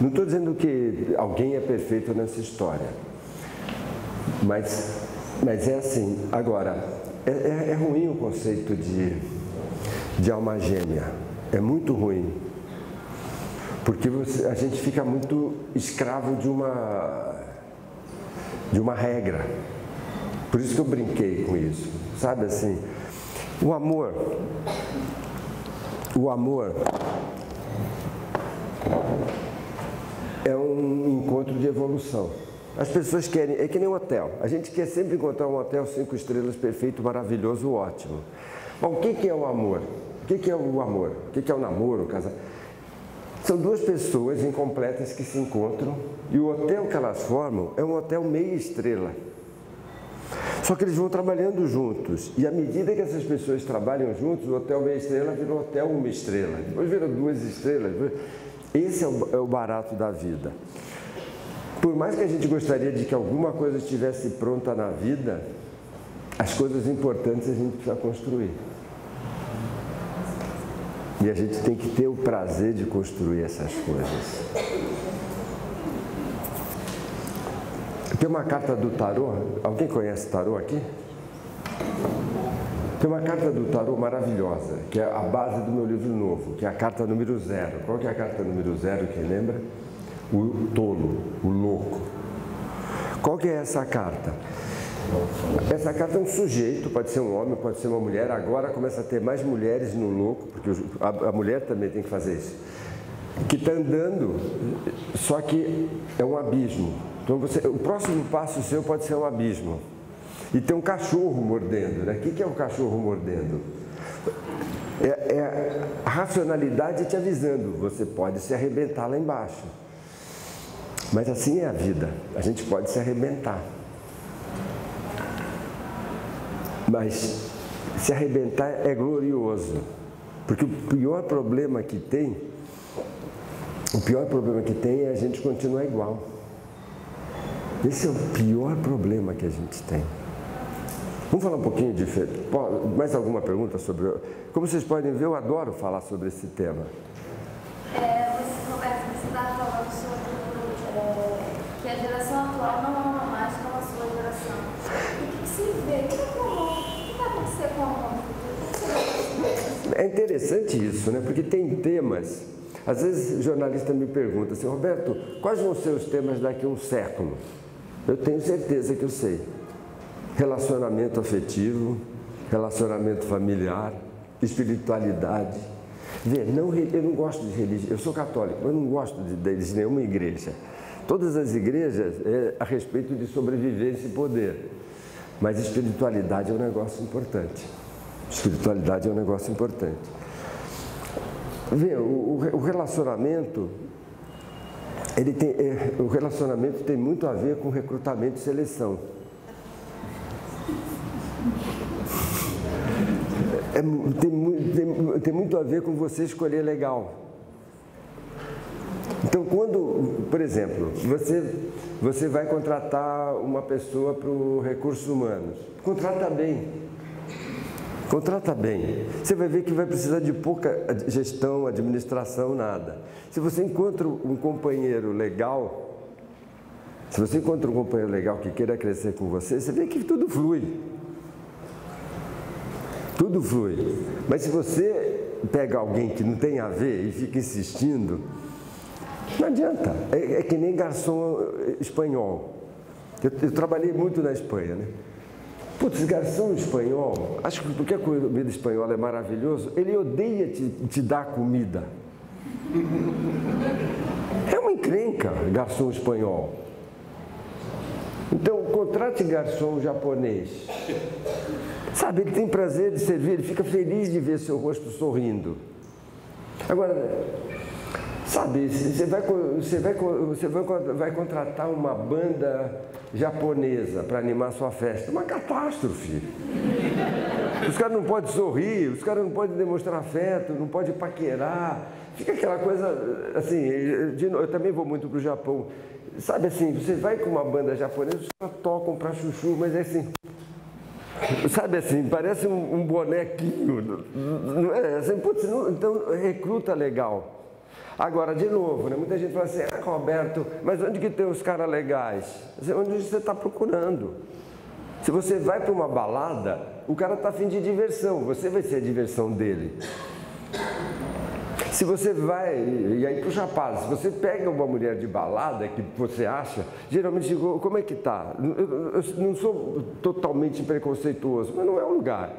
Não estou dizendo que alguém é perfeito nessa história, mas, mas é assim. Agora, é, é, é ruim o conceito de, de alma gêmea. É muito ruim. Porque você, a gente fica muito escravo de uma, de uma regra. Por isso que eu brinquei com isso. Sabe assim? O amor. O amor é um encontro de evolução. As pessoas querem, é que nem um hotel. A gente quer sempre encontrar um hotel cinco estrelas perfeito, maravilhoso, ótimo. Bom, o que, é o amor? O que, é o amor? O que, é o namoro, o casamento? São duas pessoas incompletas que se encontram e o hotel que elas formam é um hotel meia estrela. Só que eles vão trabalhando juntos e à medida que essas pessoas trabalham juntos, o hotel meia estrela virou hotel uma estrela, depois virou duas estrelas. Esse é o, é o barato da vida. Por mais que a gente gostaria de que alguma coisa estivesse pronta na vida, as coisas importantes a gente precisa construir. E a gente tem que ter o prazer de construir essas coisas. Tem uma carta do tarô. Alguém conhece tarô aqui? Tem uma carta do tarô maravilhosa, que é a base do meu livro novo, que é a carta número zero. Qual que é a carta número zero, quem lembra? o tolo, o louco. Qual que é essa carta? Essa carta é um sujeito, pode ser um homem, pode ser uma mulher. Agora começa a ter mais mulheres no louco, porque a, mulher também tem que fazer isso. Que está andando, só que é um abismo. Então você, o próximo passo seu pode ser um abismo. E tem um cachorro mordendo. Né? O que, que é um cachorro mordendo? É, é a racionalidade te avisando, você pode se arrebentar lá embaixo. Mas assim é a vida, a gente pode se arrebentar. Mas se arrebentar é glorioso, porque o pior problema que tem, o pior problema que tem é a gente continuar igual. Esse é o pior problema que a gente tem. Vamos falar um pouquinho de. Mais alguma pergunta sobre. Como vocês podem ver, eu adoro falar sobre esse tema. É, você, Roberto, você está falando sobre que a geração atual não ama mais como a sua geração. o que, que se vê? O que, que vai acontecer com o mundo? É interessante isso, né? Porque tem temas. Às vezes jornalista me pergunta assim, Roberto, quais vão ser os temas daqui a um século? Eu tenho certeza que eu sei. Relacionamento afetivo, relacionamento familiar, espiritualidade. Vê, não, eu não gosto de religião, eu sou católico, mas não gosto de, de nenhuma igreja. Todas as igrejas é a respeito de sobrevivência e poder. Mas espiritualidade é um negócio importante. Espiritualidade é um negócio importante. Vê, o, o relacionamento, ele tem, é, o relacionamento tem muito a ver com recrutamento e seleção. É, tem, tem, tem muito a ver com você escolher legal. Então, quando, por exemplo, você você vai contratar uma pessoa para o recursos humanos. Contrata bem. Contrata bem. Você vai ver que vai precisar de pouca gestão, administração, nada. Se você encontra um companheiro legal, se você encontra um companheiro legal que queira crescer com você, você vê que tudo flui. Tudo flui. Mas se você pega alguém que não tem a ver e fica insistindo, não adianta. É, é que nem garçom espanhol. Eu, eu, trabalhei muito na Espanha, né? Putz, garçom espanhol, acho que porque a comida espanhola é maravilhoso, ele odeia te, te dar comida. É uma encrenca, garçom espanhol. Então, contrate garçom japonês. Sabe, ele tem prazer de servir, ele fica feliz de ver seu rosto sorrindo. Agora, sabe, você vai, você vai, você vai, vai contratar uma banda japonesa para animar sua festa. Uma catástrofe. Os caras não podem sorrir, os caras não podem demonstrar afeto, não podem paquerar. Fica aquela coisa, assim, de, eu também vou muito para o Japão. Sabe assim, você vai com uma banda japonesa, os caras tocam para chuchu, mas é assim, Sabe assim, parece um, um bonequinho. Não é? Assim, putz, não, então recruta legal. Agora, de novo, né, muita gente fala assim, ah, Roberto, mas onde que tem os caras legais? Onde você está procurando? Se você vai para uma balada, o cara está afim de diversão, você vai ser a diversão dele. Se você vai, e aí para os rapazes, você pega uma mulher de balada que você acha, geralmente digo, como é que tá? Eu, eu não sou totalmente preconceituoso, mas não é o lugar.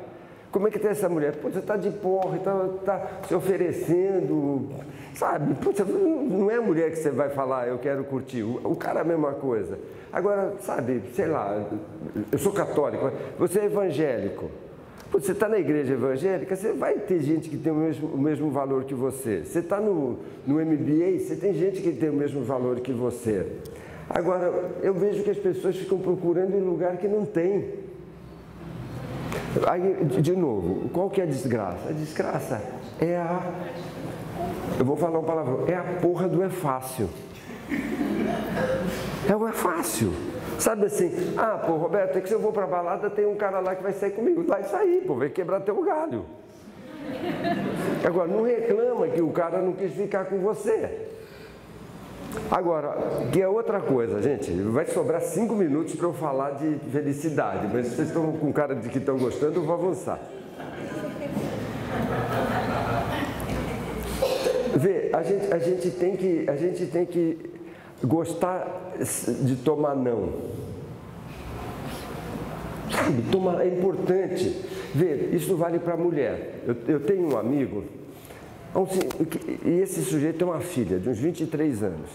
Como é que tem essa mulher? Pô, você está de porra, está tá se oferecendo, sabe? Pô, não é mulher que você vai falar, eu quero curtir. O, cara é a mesma coisa. Agora, sabe, sei lá, eu sou católico, você é evangélico. Você está na igreja evangélica, você vai ter gente que tem o mesmo, o mesmo valor que você. Você está no, no MBA, você tem gente que tem o mesmo valor que você. Agora, eu vejo que as pessoas ficam procurando em lugar que não tem. Aí, de novo, qual que é a desgraça? A desgraça é a. Eu vou falar uma palavra, é a porra do é fácil. É o é fácil. Sabe assim, ah, pô, Roberto, é que se eu vou pra balada, tem um cara lá que vai sair comigo. Vai sair, pô, vai quebrar teu galho. Agora, não reclama que o cara não quis ficar com você. Agora, que é outra coisa, gente, vai sobrar cinco minutos para eu falar de felicidade, mas vocês estão com cara de que estão gostando, eu vou avançar. Vê, a gente, a gente, tem, que, a gente tem que gostar de tomar não. Tomar, é importante. Ver, isso vale para a mulher. Eu, eu, tenho um amigo, e esse sujeito tem uma filha de uns 23 anos.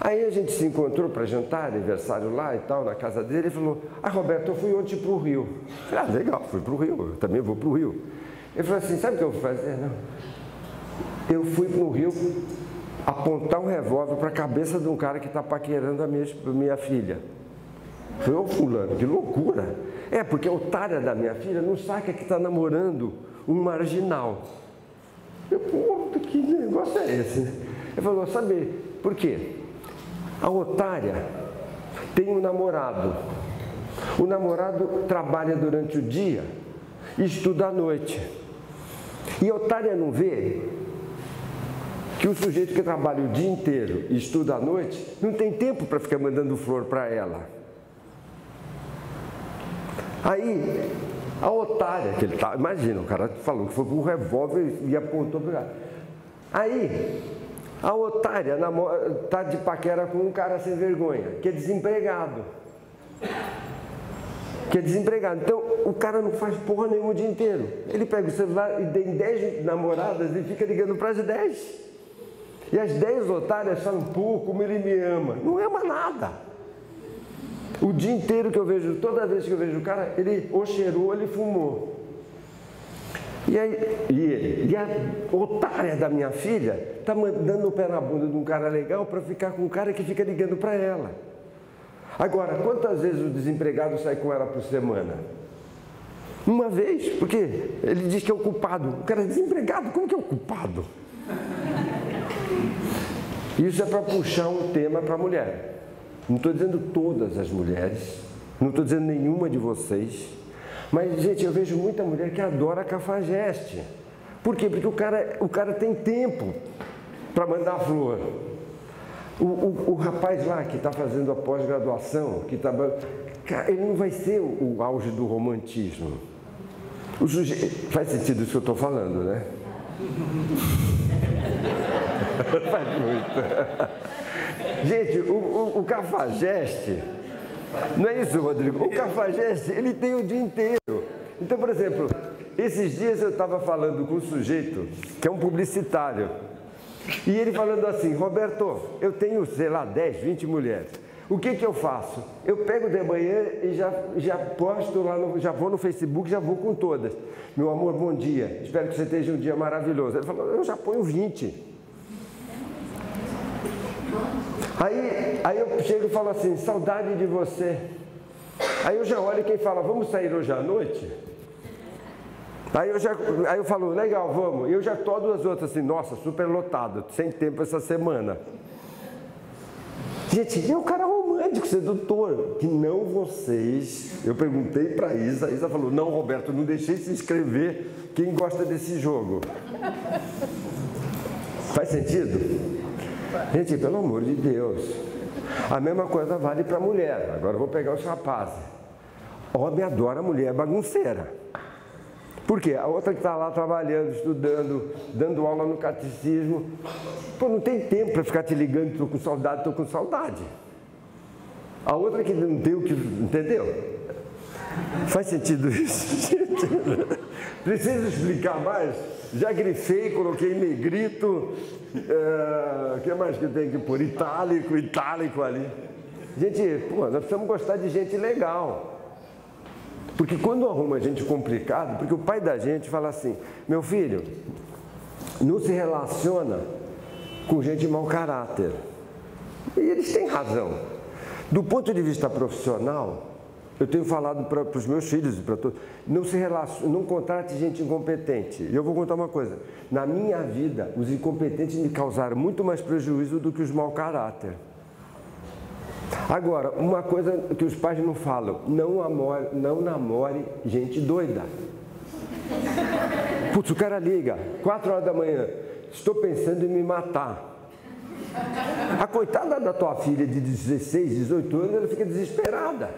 Aí a gente se encontrou para jantar, aniversário lá e tal, na casa dele, ele falou, ah Roberto, eu fui ontem para o Rio. Eu falei, ah, legal, fui para o Rio, eu também vou para o Rio. Ele falou assim, sabe o que eu vou fazer? Não. Eu fui para o Rio apontar um revólver para a cabeça de um cara que está paquerando a minha, minha filha. Foi o fulano, que loucura. É, porque a otária da minha filha não sabe que está namorando um marginal. Eu, pô, que negócio é esse? Ele falou, sabe por quê? A otária tem um namorado. O namorado trabalha durante o dia e estuda à noite. E a otária não vê que o sujeito que trabalha o dia inteiro e estuda à noite não tem tempo para ficar mandando flor para ela. Aí, a otária que ele tá, imagina, o cara falou que foi com um revólver e apontou para Aí, a otária está de paquera com um cara sem vergonha, que é desempregado. Que é desempregado. Então, o cara não faz porra nenhuma o dia inteiro. Ele pega o celular e tem 10 namoradas e fica ligando para as 10. E as dez otárias falam, pô, como ele me ama. Não ama nada. O dia inteiro que eu vejo, toda vez que eu vejo o cara, ele ou cheirou, ele fumou. E, aí, e, ele, e a otária da minha filha está mandando o pé na bunda de um cara legal para ficar com um cara que fica ligando para ela. Agora, quantas vezes o desempregado sai com ela por semana? Uma vez, porque ele diz que é o culpado. O cara é desempregado, como que é o culpado? Isso é para puxar um tema para a mulher. Não estou dizendo todas as mulheres, não estou dizendo nenhuma de vocês, mas, gente, eu vejo muita mulher que adora cafajeste. Por quê? Porque o cara, o cara tem tempo para mandar flor. O, o, o, rapaz lá que está fazendo a pós-graduação, que está. Ele não vai ser o, o auge do romantismo. O sujeito, faz sentido isso que eu estou falando, né? faz muito. Gente, o, o, o cafajeste, não é isso, Rodrigo? O cafajeste, ele tem o dia inteiro. Então, por exemplo, esses dias eu estava falando com um sujeito que é um publicitário. E ele falando assim, Roberto, eu tenho, sei lá, 10, 20 mulheres. O que, que eu faço? Eu pego de manhã e já, já posto lá, no, já vou no Facebook, já vou com todas. Meu amor, bom dia. Espero que você esteja um dia maravilhoso. Ele falou, eu já ponho 20. Aí, aí eu chego e falo assim, saudade de você. Aí eu já olho quem fala, vamos sair hoje à noite? Aí eu, já, aí eu falo, legal, vamos. E eu já tô duas outras assim, nossa, super lotado, sem tempo essa semana. Gente, é um cara romântico, sedutor, que não vocês. Eu perguntei para Isa, Isa falou: Não, Roberto, não deixei se inscrever quem gosta desse jogo. Faz sentido? Gente, pelo amor de Deus. A mesma coisa vale para a mulher. Agora eu vou pegar os rapazes. Homem adora mulher bagunceira. Por quê? A outra que está lá trabalhando, estudando, dando aula no catecismo, pô, não tem tempo para ficar te ligando, estou com saudade, estou com saudade. A outra que não tem o que. Entendeu? Faz sentido isso, gente? Preciso explicar mais? Já grifei, coloquei negrito. O é, que mais que tenho que pôr? Itálico, itálico ali. Gente, pô, nós precisamos gostar de gente legal. Porque quando arruma gente complicado, porque o pai da gente fala assim, meu filho, não se relaciona com gente de mau caráter. E eles têm razão. Do ponto de vista profissional, eu tenho falado para os meus filhos e para todos, não se relacione, não contrate gente incompetente. E eu vou contar uma coisa. Na minha vida, os incompetentes me causaram muito mais prejuízo do que os mau caráter. Agora, uma coisa que os pais não falam, não, amore, não namore gente doida. Putz, o cara liga, 4 horas da manhã, estou pensando em me matar. A coitada da tua filha de 16, 18 anos, ela fica desesperada.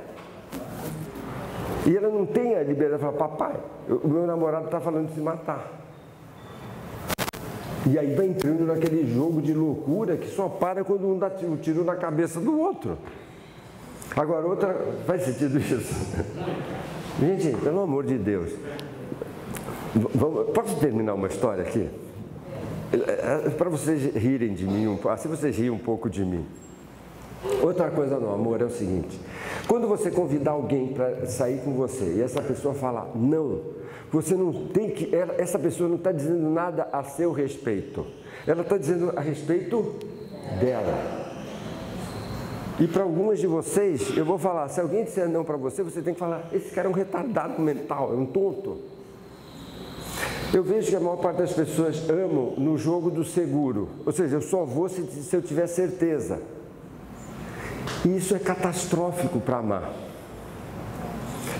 E ela não tem a liberdade de falar, papai, o meu namorado está falando de se matar. E aí vai entrando naquele jogo de loucura que só para quando um dá o tiro na cabeça do outro. Agora, outra. Faz sentido isso? Gente, pelo amor de Deus. Posso terminar uma história aqui? É, é, para vocês rirem de mim, assim vocês riem um pouco de mim. Outra coisa no amor é o seguinte: quando você convidar alguém para sair com você e essa pessoa falar não, você não tem que. Essa pessoa não está dizendo nada a seu respeito. Ela está dizendo a respeito dela. E para algumas de vocês, eu vou falar: se alguém disser não para você, você tem que falar: esse cara é um retardado mental, é um tonto. Eu vejo que a maior parte das pessoas amam no jogo do seguro, ou seja, eu só vou se, se eu tiver certeza. E isso é catastrófico para amar.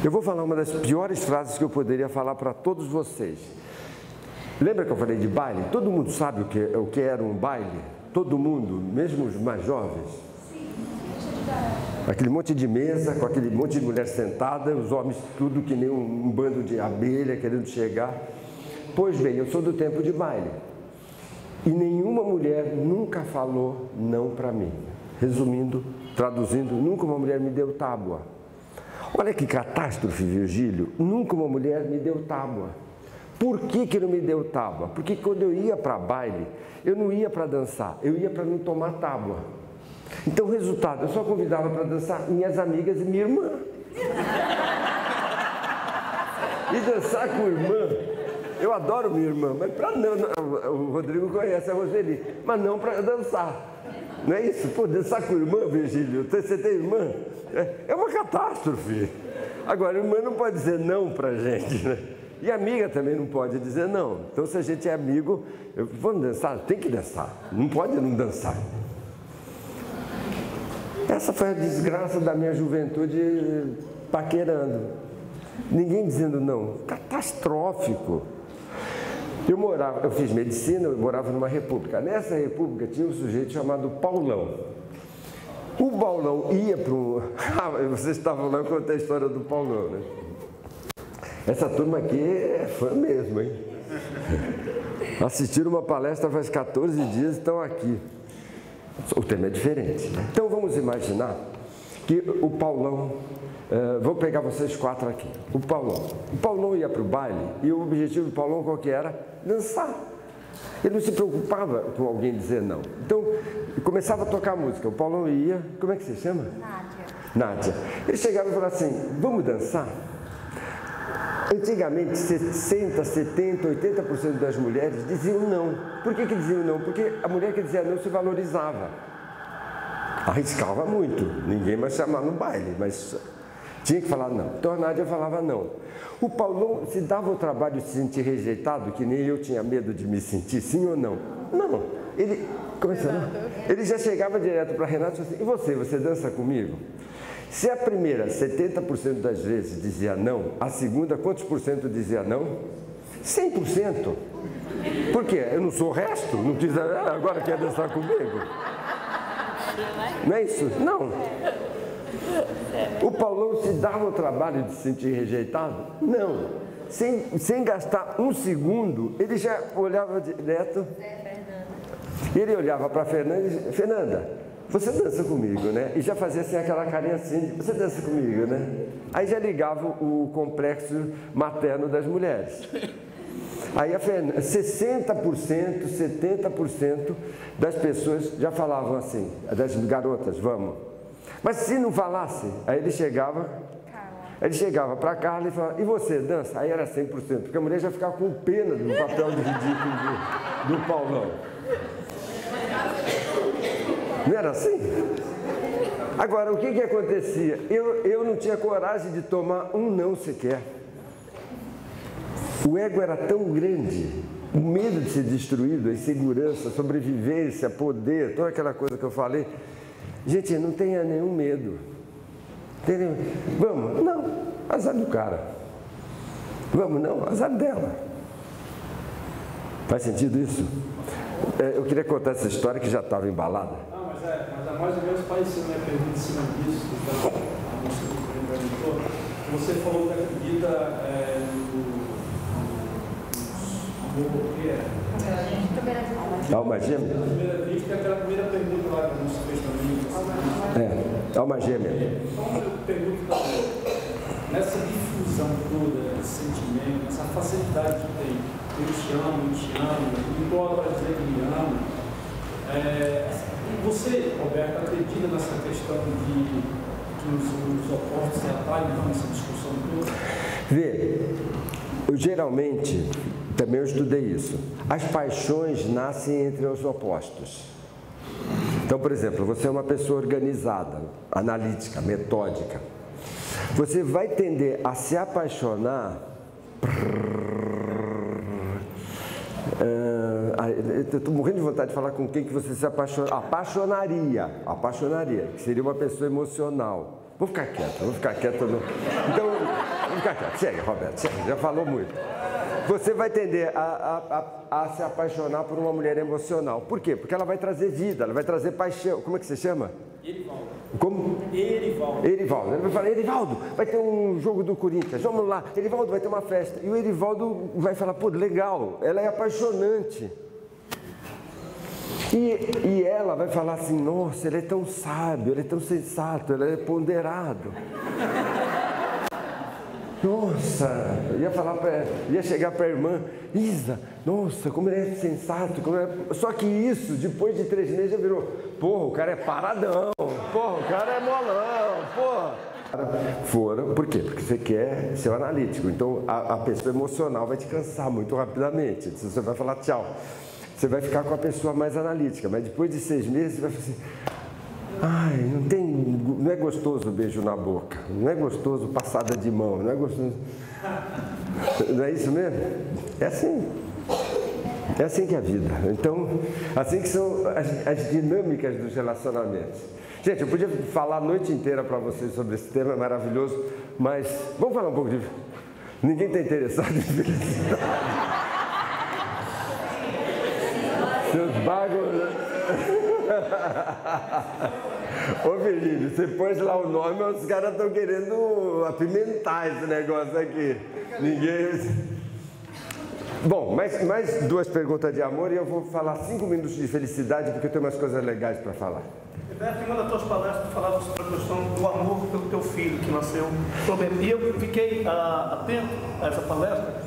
Eu vou falar uma das piores frases que eu poderia falar para todos vocês. Lembra que eu falei de baile? Todo mundo sabe o que, o que era um baile? Todo mundo, mesmo os mais jovens? Aquele monte de mesa, com aquele monte de mulher sentada, os homens tudo que nem um, um bando de abelha querendo chegar. Pois bem, eu sou do tempo de baile. E nenhuma mulher nunca falou não para mim. Resumindo, traduzindo, nunca uma mulher me deu tábua. Olha que catástrofe, Virgílio. Nunca uma mulher me deu tábua. Por que, que não me deu tábua? Porque quando eu ia para baile, eu não ia para dançar, eu ia para não tomar tábua. Então, resultado, eu só convidava para dançar minhas amigas e minha irmã. E dançar com irmã, eu adoro minha irmã, mas para não, o Rodrigo conhece a Roseli, mas não para dançar. Não é isso? Pô, dançar com irmã, Virgílio, você tem irmã? É, é uma catástrofe. Agora, irmã não pode dizer não para a gente, né? E amiga também não pode dizer não. Então, se a gente é amigo, vamos dançar? Tem que dançar. Não pode não dançar. Essa foi a desgraça da minha juventude paquerando. Ninguém dizendo não. Catastrófico. Eu morava, eu fiz medicina, eu morava numa república. Nessa república tinha um sujeito chamado Paulão. O Paulão ia para um. Ah, vocês estavam lá, eu contei a história do Paulão, né? Essa turma aqui é fã mesmo, hein? Assistiram uma palestra faz 14 dias e estão aqui. O tema é diferente. Né? Então vamos imaginar que o Paulão, uh, vou pegar vocês quatro aqui. O Paulão. O Paulão ia para o baile e o objetivo do Paulão qual que era? Dançar. Ele não se preocupava com alguém dizer não. Então, começava a tocar música. O Paulão ia, como é que você chama? Nádia. Nádia. Ele chegava e falava assim: vamos dançar? Antigamente, 60, 70, 80% das mulheres diziam não. Por que, que diziam não? Porque a mulher que dizia não se valorizava. Arriscava muito, ninguém mais chamava no baile, mas tinha que falar não. Então a Nádia falava não. O Paulão se dava o trabalho de se sentir rejeitado, que nem eu tinha medo de me sentir, sim ou não? Não. Ele, começou, ele já chegava direto para Renato e assim, e você, você dança comigo? Se a primeira 70% das vezes dizia não, a segunda quantos por cento dizia não? 100%. Por quê? Eu não sou o resto? Não diz, ah, agora quer dançar comigo? Não é isso? Não. O Paulão se dava o trabalho de se sentir rejeitado? Não. Sem, sem gastar um segundo, ele já olhava direto. Ele olhava para a Fernanda e Fernanda, você dança comigo, né? E já fazia assim aquela carinha assim, você dança comigo, né? Aí já ligava o complexo materno das mulheres. Aí a Fernanda, 60%, 70% das pessoas já falavam assim, das garotas, vamos. Mas se não falasse, aí ele chegava, ele chegava para Carla e falava, e você, dança? Aí era 100%, porque a mulher já ficava com pena do papel de ridículo do, do Paulão. Não era assim? Agora, o que, que acontecia? Eu, eu não tinha coragem de tomar um não sequer. O ego era tão grande, o medo de ser destruído, a insegurança, a sobrevivência, poder, toda aquela coisa que eu falei. Gente, não tenha nenhum medo. Tenha... Vamos? Não, azar do cara. Vamos, não, azar dela. Faz sentido isso? É, eu queria contar essa história que já estava embalada mas é, mas é mais ou menos parecido, né? Pergunta em cima disso, que a moça que perguntou. Você falou que acredita é, no, amor que é. Alma gêmea? A primeira que é aquela primeira pergunta lá que a moça fez também. É, alma gêmea. Então eu pergunto também, nessa difusão toda de sentimento, essa facilidade que tem, eu te amo, eu te amo, embora para dizer que me amo, é, você, Roberto, acredita nessa questão de que os, os opostos se atrapalham nessa discussão toda? Vê, eu geralmente, também eu estudei isso, as paixões nascem entre os opostos. Então, por exemplo, você é uma pessoa organizada, analítica, metódica. Você vai tender a se apaixonar. Estou morrendo de vontade de falar com quem que você se apaixona, apaixonaria, apaixonaria, que seria uma pessoa emocional. Vou ficar quieto, vou ficar quieto. Então, vou ficar quieto. Chega, Roberto, chega, já falou muito. Você vai tender a, a, a, a, se apaixonar por uma mulher emocional. Por quê? Porque ela vai trazer vida, ela vai trazer paixão. Como é que você chama? Erivaldo. Como? Erivaldo. Erivaldo. Ele vai falar, Erivaldo, vai ter um jogo do Corinthians, vamos lá. Erivaldo, vai ter uma festa. E o Erivaldo vai falar, pô, legal, ela é apaixonante. E, e ela vai falar assim, nossa, ele é tão sábio, ele é tão sensato, ele é ponderado. Nossa, ia falar para ia chegar para a irmã, Isa, nossa, como ele é sensato, como é... só que isso, depois de três meses já virou, porra, o cara é paradão, porra, o cara é molão, porra. Foram, por quê? Porque você quer ser analítico, então a, a pessoa emocional vai te cansar muito rapidamente, você vai falar tchau. Você vai ficar com a pessoa mais analítica, mas depois de seis meses você vai falar assim, Ai, não tem, não é gostoso beijo na boca, não é gostoso passada de mão, não é gostoso. Não é isso mesmo? É assim. É assim que é a vida. Então, assim que são as, as dinâmicas dos relacionamentos. Gente, eu podia falar a noite inteira para vocês sobre esse tema maravilhoso, mas vamos falar um pouco de. Ninguém está interessado em felicidade. Seus bagos. Ô Felipe, você pôs lá o nome, os caras estão querendo apimentar esse negócio aqui. Ninguém. Bom, mais, mais duas perguntas de amor e eu vou falar cinco minutos de felicidade porque eu tenho umas coisas legais para falar. Em uma das tuas palestras, tu falava sobre a questão do amor pelo teu filho que nasceu. E eu fiquei uh, atento a essa palestra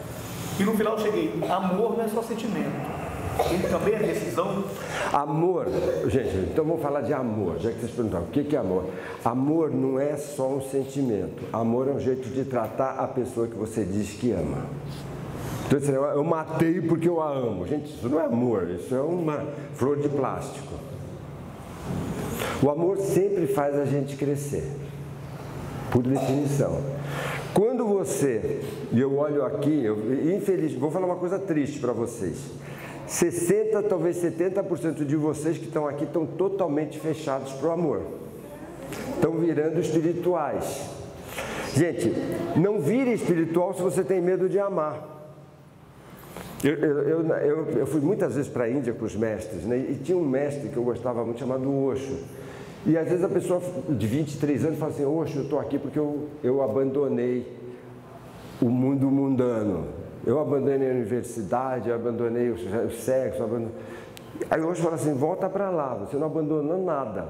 e no final eu cheguei: amor não é só sentimento. Ele também é decisão? Amor, gente, então vamos falar de amor, já que vocês perguntaram, o que é amor? Amor não é só um sentimento, amor é um jeito de tratar a pessoa que você diz que ama. Então, eu matei porque eu a amo. Gente, isso não é amor, isso é uma flor de plástico. O amor sempre faz a gente crescer, por definição. Quando você, e eu olho aqui, eu, infeliz, vou falar uma coisa triste para vocês. 60, talvez 70% de vocês que estão aqui estão totalmente fechados para o amor. Estão virando espirituais. Gente, não vire espiritual se você tem medo de amar. Eu, eu, eu, eu fui muitas vezes para a Índia com os mestres, né? e tinha um mestre que eu gostava muito chamado Osho. E às vezes a pessoa de 23 anos fala assim, Osho, eu estou aqui porque eu, eu abandonei o mundo mundano. Eu abandonei a universidade, abandonei o sexo, abandonei... Aí hoje fala assim, volta para lá, você não abandonou nada.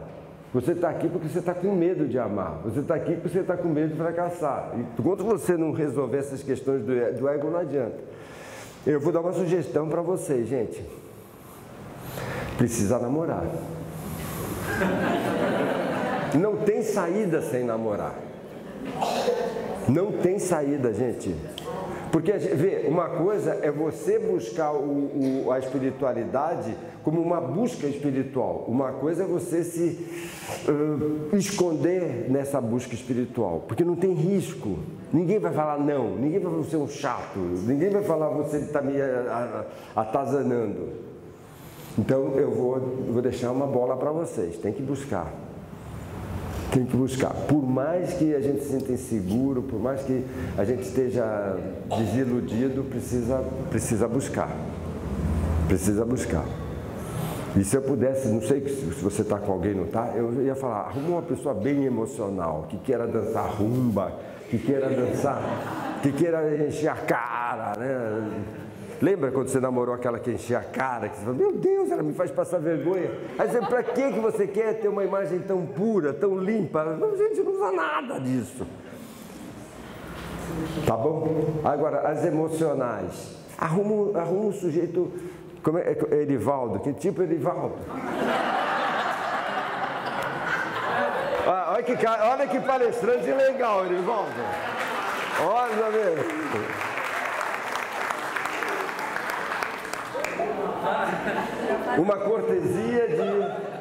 Você está aqui porque você está com medo de amar. Você está aqui porque você está com medo de fracassar. E enquanto você não resolver essas questões do, do ego, não adianta. Eu vou dar uma sugestão para vocês, gente. Precisa namorar. Não tem saída sem namorar. Não tem saída, gente. Porque, vê, uma coisa é você buscar o, o, a espiritualidade como uma busca espiritual. Uma coisa é você se uh, esconder nessa busca espiritual. Porque não tem risco. Ninguém vai falar não, ninguém vai você é um chato, ninguém vai falar você está me atazanando. Então eu vou, vou deixar uma bola para vocês, tem que buscar. Tem que buscar. Por mais que a gente se sinta inseguro, por mais que a gente esteja desiludido, precisa, precisa buscar. Precisa buscar. E se eu pudesse, não sei se você está com alguém, não está, eu ia falar, arruma uma pessoa bem emocional, que queira dançar rumba, que queira dançar, que queira encher a cara, né? Lembra quando você namorou aquela que enchia a cara, que você falou, meu Deus, ela me faz passar vergonha. Aí você, para que você quer ter uma imagem tão pura, tão limpa? Não, gente, não usa nada disso. Tá bom? Agora, as emocionais. Arruma, arruma um sujeito. Como é, é Erivaldo? Que tipo Erivaldo? Ah, olha, que, olha que palestrante legal, Erivaldo. Olha, meu. Uma cortesia de.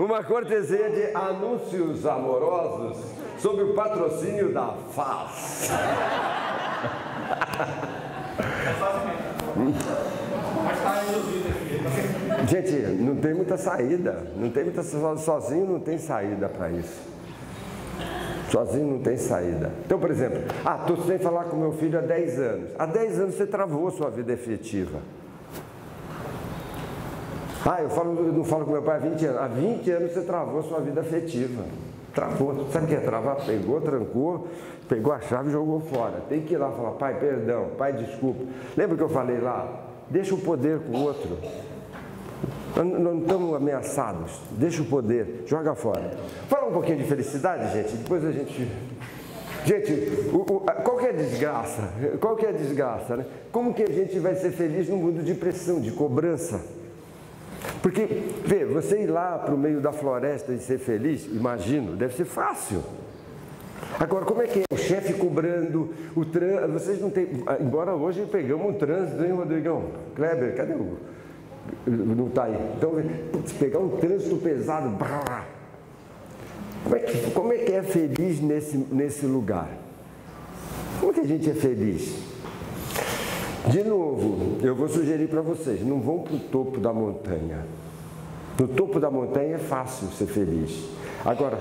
Uma cortesia de anúncios amorosos sob o patrocínio da FAS. Gente, não tem muita saída. Não tem muita sozinho não tem saída para isso. Sozinho não tem saída. Então, por exemplo, ah, estou sem falar com meu filho há 10 anos. Há 10 anos você travou sua vida efetiva. Ah, eu, falo, eu não falo com meu pai há 20 anos. Há 20 anos você travou sua vida afetiva. Travou. Sabe o que é travar? Pegou, trancou, pegou a chave e jogou fora. Tem que ir lá falar, pai, perdão, pai, desculpa. Lembra que eu falei lá? Deixa o poder com o outro. Não estamos ameaçados. Deixa o poder, joga fora. Fala um pouquinho de felicidade, gente. Depois a gente. Gente, o, o, qual que é a desgraça? Qual que é a desgraça, né? Como que a gente vai ser feliz no mundo de pressão, de cobrança? Porque, vê, você ir lá para o meio da floresta e ser feliz, imagino, deve ser fácil. Agora, como é que é? O chefe cobrando, o trânsito. Vocês não têm. Embora hoje pegamos um trânsito, hein, Rodrigão? Kleber, cadê o não está aí. Então, putz, pegar um trânsito pesado, brá, como é, que, como é que é feliz nesse, nesse lugar? Como é que a gente é feliz? De novo, eu vou sugerir para vocês, não vão para o topo da montanha. No topo da montanha é fácil ser feliz. Agora,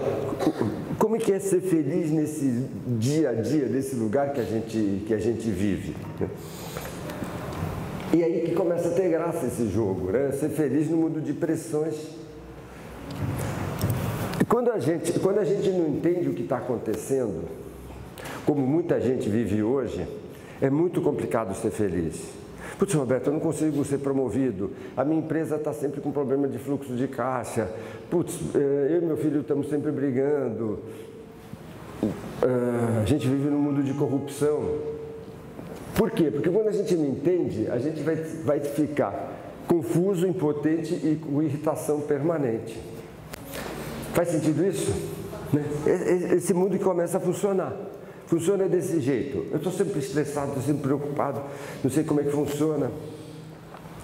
como é que é ser feliz nesse dia a dia, nesse lugar que a gente, que a gente vive? E aí que começa a ter graça esse jogo, né? Ser feliz no mundo de pressões. Quando a gente, quando a gente não entende o que está acontecendo, como muita gente vive hoje, é muito complicado ser feliz. Putz, Roberto, eu não consigo ser promovido. A minha empresa está sempre com problema de fluxo de caixa. Putz, eh, eu e meu filho estamos sempre brigando. Eh, a gente vive num mundo de corrupção. Por quê? Porque quando a gente não entende, a gente vai, vai ficar confuso, impotente e com irritação permanente. Faz sentido isso? Né? Esse mundo que começa a funcionar. Funciona desse jeito. Eu estou sempre estressado, estou sempre preocupado, não sei como é que funciona.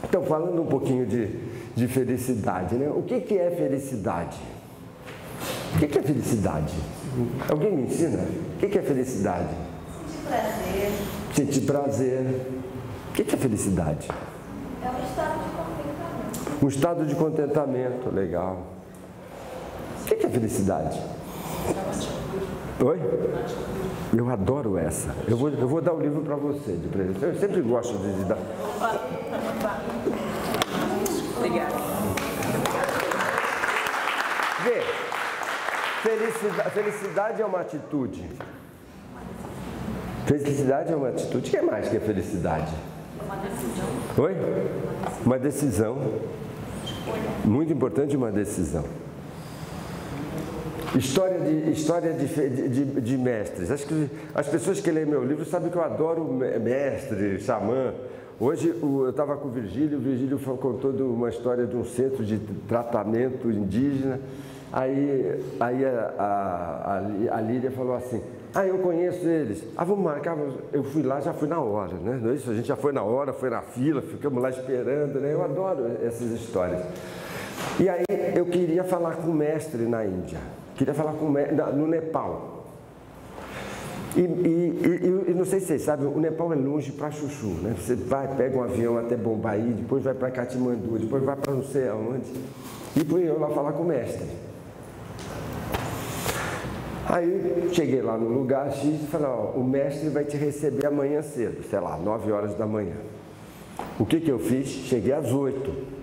Então, falando um pouquinho de, de felicidade, né? O que, que é felicidade? O que, que é felicidade? Alguém me ensina? O que, que é felicidade? Sentir prazer. Sentir prazer. O que, é felicidade? É um estado de contentamento. Um estado de contentamento, legal. O que, é felicidade? Oi? Eu adoro essa. Eu vou, eu vou dar o livro para você de presente. Eu sempre gosto de, de dar. Obrigada. Vê, felicidade, felicidade é uma atitude. Felicidade é uma atitude. O que é mais que é felicidade? Uma decisão. Oi? Uma decisão. Muito importante uma decisão. História de, história de, de, de, mestres. Acho que as pessoas que leem meu livro sabem que eu adoro mestre, xamã. Hoje eu estava com o Virgílio, o Virgílio contou uma história de um centro de tratamento indígena. Aí, aí a, a, a, Lília falou assim, ah, eu conheço eles. Ah, vamos marcar. Eu fui lá, já fui na hora, né? Não é isso? A gente já foi na hora, foi na fila, ficamos lá esperando, né? Eu adoro essas histórias. E aí eu queria falar com o mestre na Índia. Queria falar com no Nepal. E, e, e, e, não sei se vocês sabem, o Nepal é longe para Chuchu, né? Você vai, pega um avião até Bombaí, depois vai para Katmandu, depois vai para não sei aonde. E fui eu lá falar com o mestre. Aí cheguei lá no lugar X e falei, ó, o mestre vai te receber amanhã cedo, sei lá, 9 horas da manhã. O que, que eu fiz? Cheguei às 8.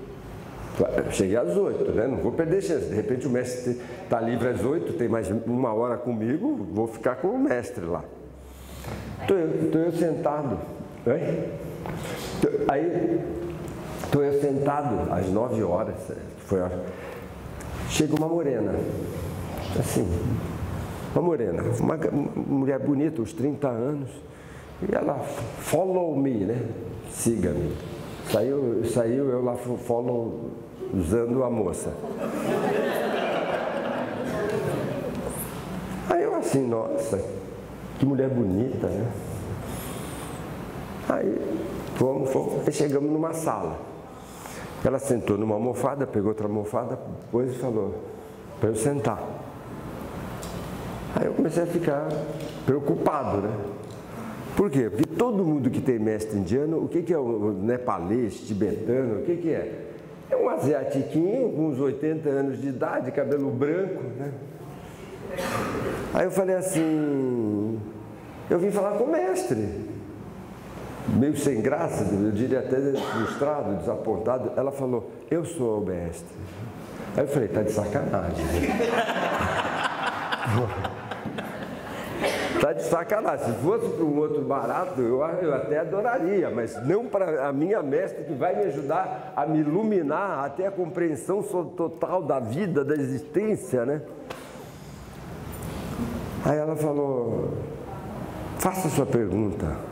Cheguei às oito, né? Não vou perder chance. De repente o mestre está livre às oito, tem mais uma hora comigo, vou ficar com o mestre lá. Estou eu, tô eu sentado. Hein? Aí estou eu sentado às nove horas, foi a... chega uma morena, assim, uma morena, uma mulher bonita, uns 30 anos, e ela follow me, né? Siga-me. Saiu, saiu eu lá follow usando a moça. Aí eu assim, nossa, que mulher bonita, né? Aí fomos, fomos, aí chegamos numa sala. Ela sentou numa almofada, pegou outra almofada, pôs e falou, para eu sentar. Aí eu comecei a ficar preocupado, né? Por quê? Porque todo mundo que tem mestre indiano, o que, que é o nepalês, tibetano, o que, que é? É um asiatiquinho com uns 80 anos de idade, cabelo branco, né? Aí eu falei assim, eu vim falar com o mestre. Meio sem graça, eu diria até frustrado, desapontado. Ela falou, eu sou o mestre. Aí eu falei, tá de sacanagem. Tá de sacanagem. Se fosse para um outro barato, eu, eu até adoraria, mas não para a minha mestre que vai me ajudar a me iluminar até a compreensão total da vida, da existência, né? Aí ela falou: faça a sua pergunta.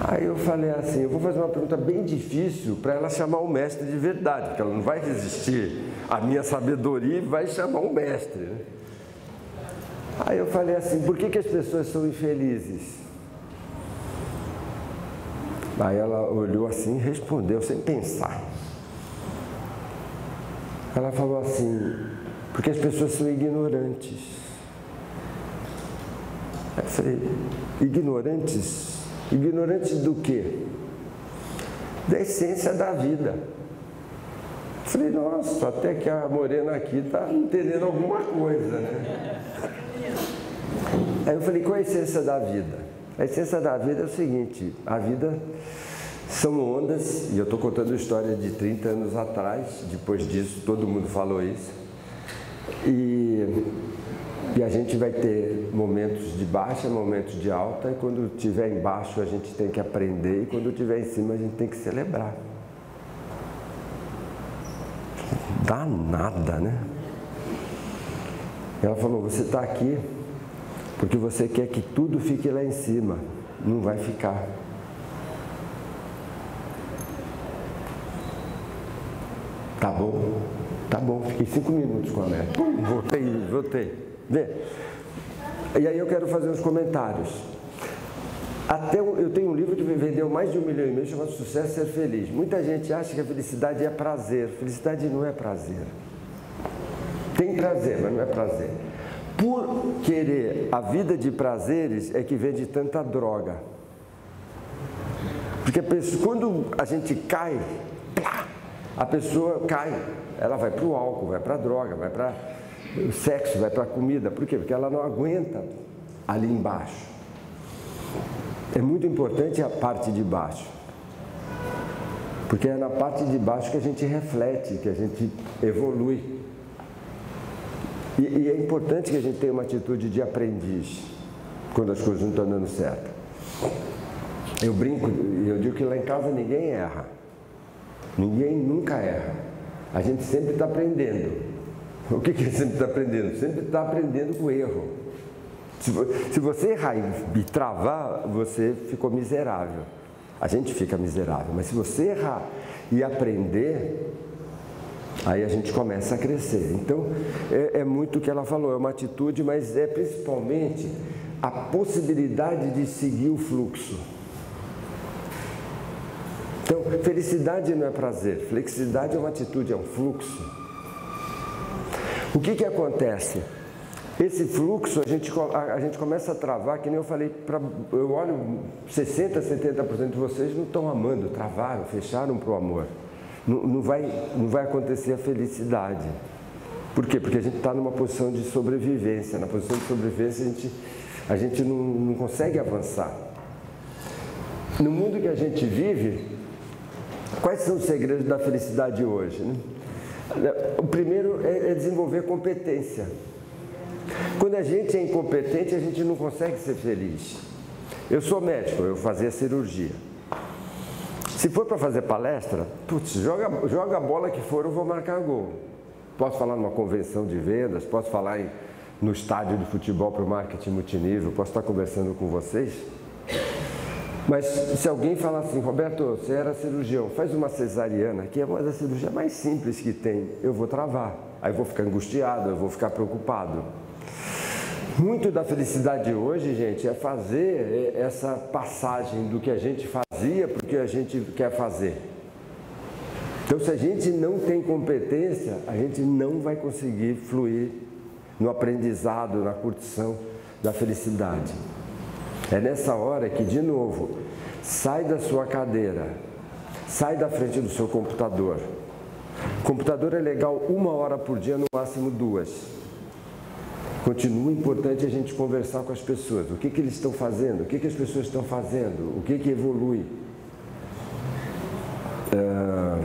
Aí eu falei assim, eu vou fazer uma pergunta bem difícil para ela chamar o mestre de verdade, porque ela não vai resistir à minha sabedoria e vai chamar o mestre. Né? Aí eu falei assim, por que, que as pessoas são infelizes? Aí ela olhou assim e respondeu sem pensar. Ela falou assim, porque as pessoas são ignorantes. Aí eu falei, ignorantes? Ignorantes do quê? da essência da vida. Falei, nossa, até que a morena aqui está entendendo alguma coisa, né? Aí eu falei, qual é a essência da vida? A essência da vida é o seguinte, a vida são ondas, e eu estou contando história de 30 anos atrás, depois disso todo mundo falou isso. E, e a gente vai ter momentos de baixa, momentos de alta, e quando estiver embaixo a gente tem que aprender, e quando estiver em cima a gente tem que celebrar. Dá nada, né? Ela falou: Você está aqui porque você quer que tudo fique lá em cima. Não vai ficar. Tá bom, tá bom. Fiquei cinco minutos com a Mary. Voltei, voltei. Vê. E aí eu quero fazer uns comentários. Até eu tenho um livro que vendeu mais de um milhão e meio chamado Sucesso Ser Feliz. Muita gente acha que a felicidade é prazer. Felicidade não é prazer. Tem prazer, mas não é prazer. Por querer a vida de prazeres é que vende tanta droga. Porque quando a gente cai, a pessoa cai. Ela vai para o álcool, vai para a droga, vai para o sexo, vai para a comida. Por quê? Porque ela não aguenta ali embaixo. É muito importante a parte de baixo. Porque é na parte de baixo que a gente reflete, que a gente evolui. E, e, é importante que a gente tenha uma atitude de aprendiz quando as coisas não estão dando certo. Eu brinco eu digo que lá em casa ninguém erra. Ninguém nunca erra. A gente sempre está aprendendo. O que, que sempre está aprendendo? Sempre está aprendendo com erro. Se, se você errar e travar, você ficou miserável. A gente fica miserável. Mas se você errar e aprender, Aí a gente começa a crescer. Então, é, é muito o que ela falou, é uma atitude, mas é principalmente a possibilidade de seguir o fluxo. Então, felicidade não é prazer, felicidade é uma atitude, é um fluxo. O que, que acontece? Esse fluxo a gente, a, a gente começa a travar, que nem eu falei, pra, eu olho 60%, 70% de vocês não estão amando, travaram, fecharam para o amor não, vai, não vai acontecer a felicidade. Por quê? Porque a gente está numa posição de sobrevivência. Na posição de sobrevivência a gente, a gente não, não consegue avançar. No mundo que a gente vive, quais são os segredos da felicidade hoje? Né? O primeiro é, é desenvolver competência. Quando a gente é incompetente, a gente não consegue ser feliz. Eu sou médico, eu fazia cirurgia. Se for para fazer palestra, putz, joga, joga a bola que for, eu vou marcar gol. Posso falar numa convenção de vendas, posso falar em, no estádio de futebol para o marketing multinível, posso estar conversando com vocês. Mas se alguém falar assim, Roberto, você era cirurgião, faz uma cesariana, que é uma das cirurgias mais simples que tem, eu vou travar. Aí eu vou ficar angustiado, eu vou ficar preocupado. Muito da felicidade hoje, gente, é fazer essa passagem do que a gente fazia para o que a gente quer fazer. Então, se a gente não tem competência, a gente não vai conseguir fluir no aprendizado, na curtição da felicidade. É nessa hora que, de novo, sai da sua cadeira, sai da frente do seu computador. Computador é legal uma hora por dia, no máximo duas. Continua importante a gente conversar com as pessoas. O que, que eles estão fazendo? O que, que as pessoas estão fazendo? O que, que evolui? Uh,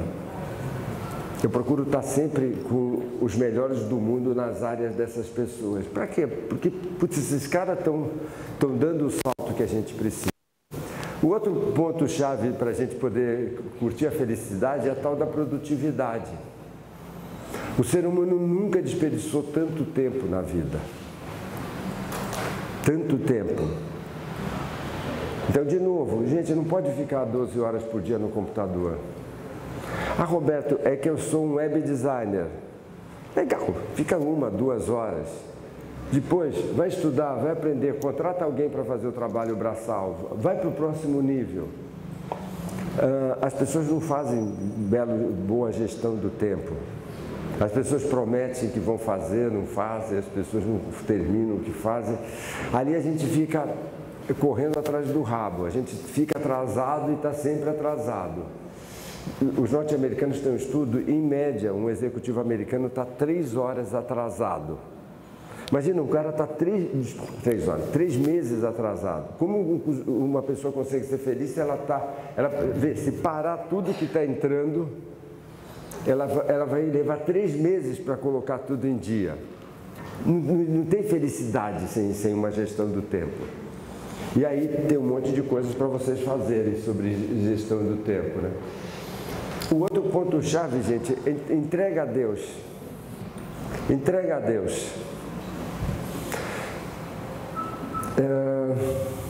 eu procuro estar sempre com os melhores do mundo nas áreas dessas pessoas. Para quê? Porque putz, esses caras estão dando o salto que a gente precisa. O outro ponto-chave para a gente poder curtir a felicidade é a tal da produtividade. O ser humano nunca desperdiçou tanto tempo na vida. Tanto tempo. Então, de novo, gente, não pode ficar 12 horas por dia no computador. Ah, Roberto, é que eu sou um web designer. Legal, fica uma, duas horas. Depois, vai estudar, vai aprender, contrata alguém para fazer o trabalho braçal, vai para o próximo nível. Uh, as pessoas não fazem belo, boa gestão do tempo. As pessoas prometem que vão fazer, não fazem, as pessoas não terminam o que fazem. Ali a gente fica correndo atrás do rabo, a gente fica atrasado e está sempre atrasado. Os norte-americanos têm um estudo, em média, um executivo americano está três horas atrasado. Imagina, um cara está três, três horas, três meses atrasado. Como uma pessoa consegue ser feliz se ela está. Ela, vê, se parar tudo que está entrando, ela, ela vai levar três meses para colocar tudo em dia. Não, não, tem felicidade sem, sem uma gestão do tempo. E aí tem um monte de coisas para vocês fazerem sobre gestão do tempo. Né? O outro ponto-chave, gente, é entrega a Deus. Entrega a Deus. É...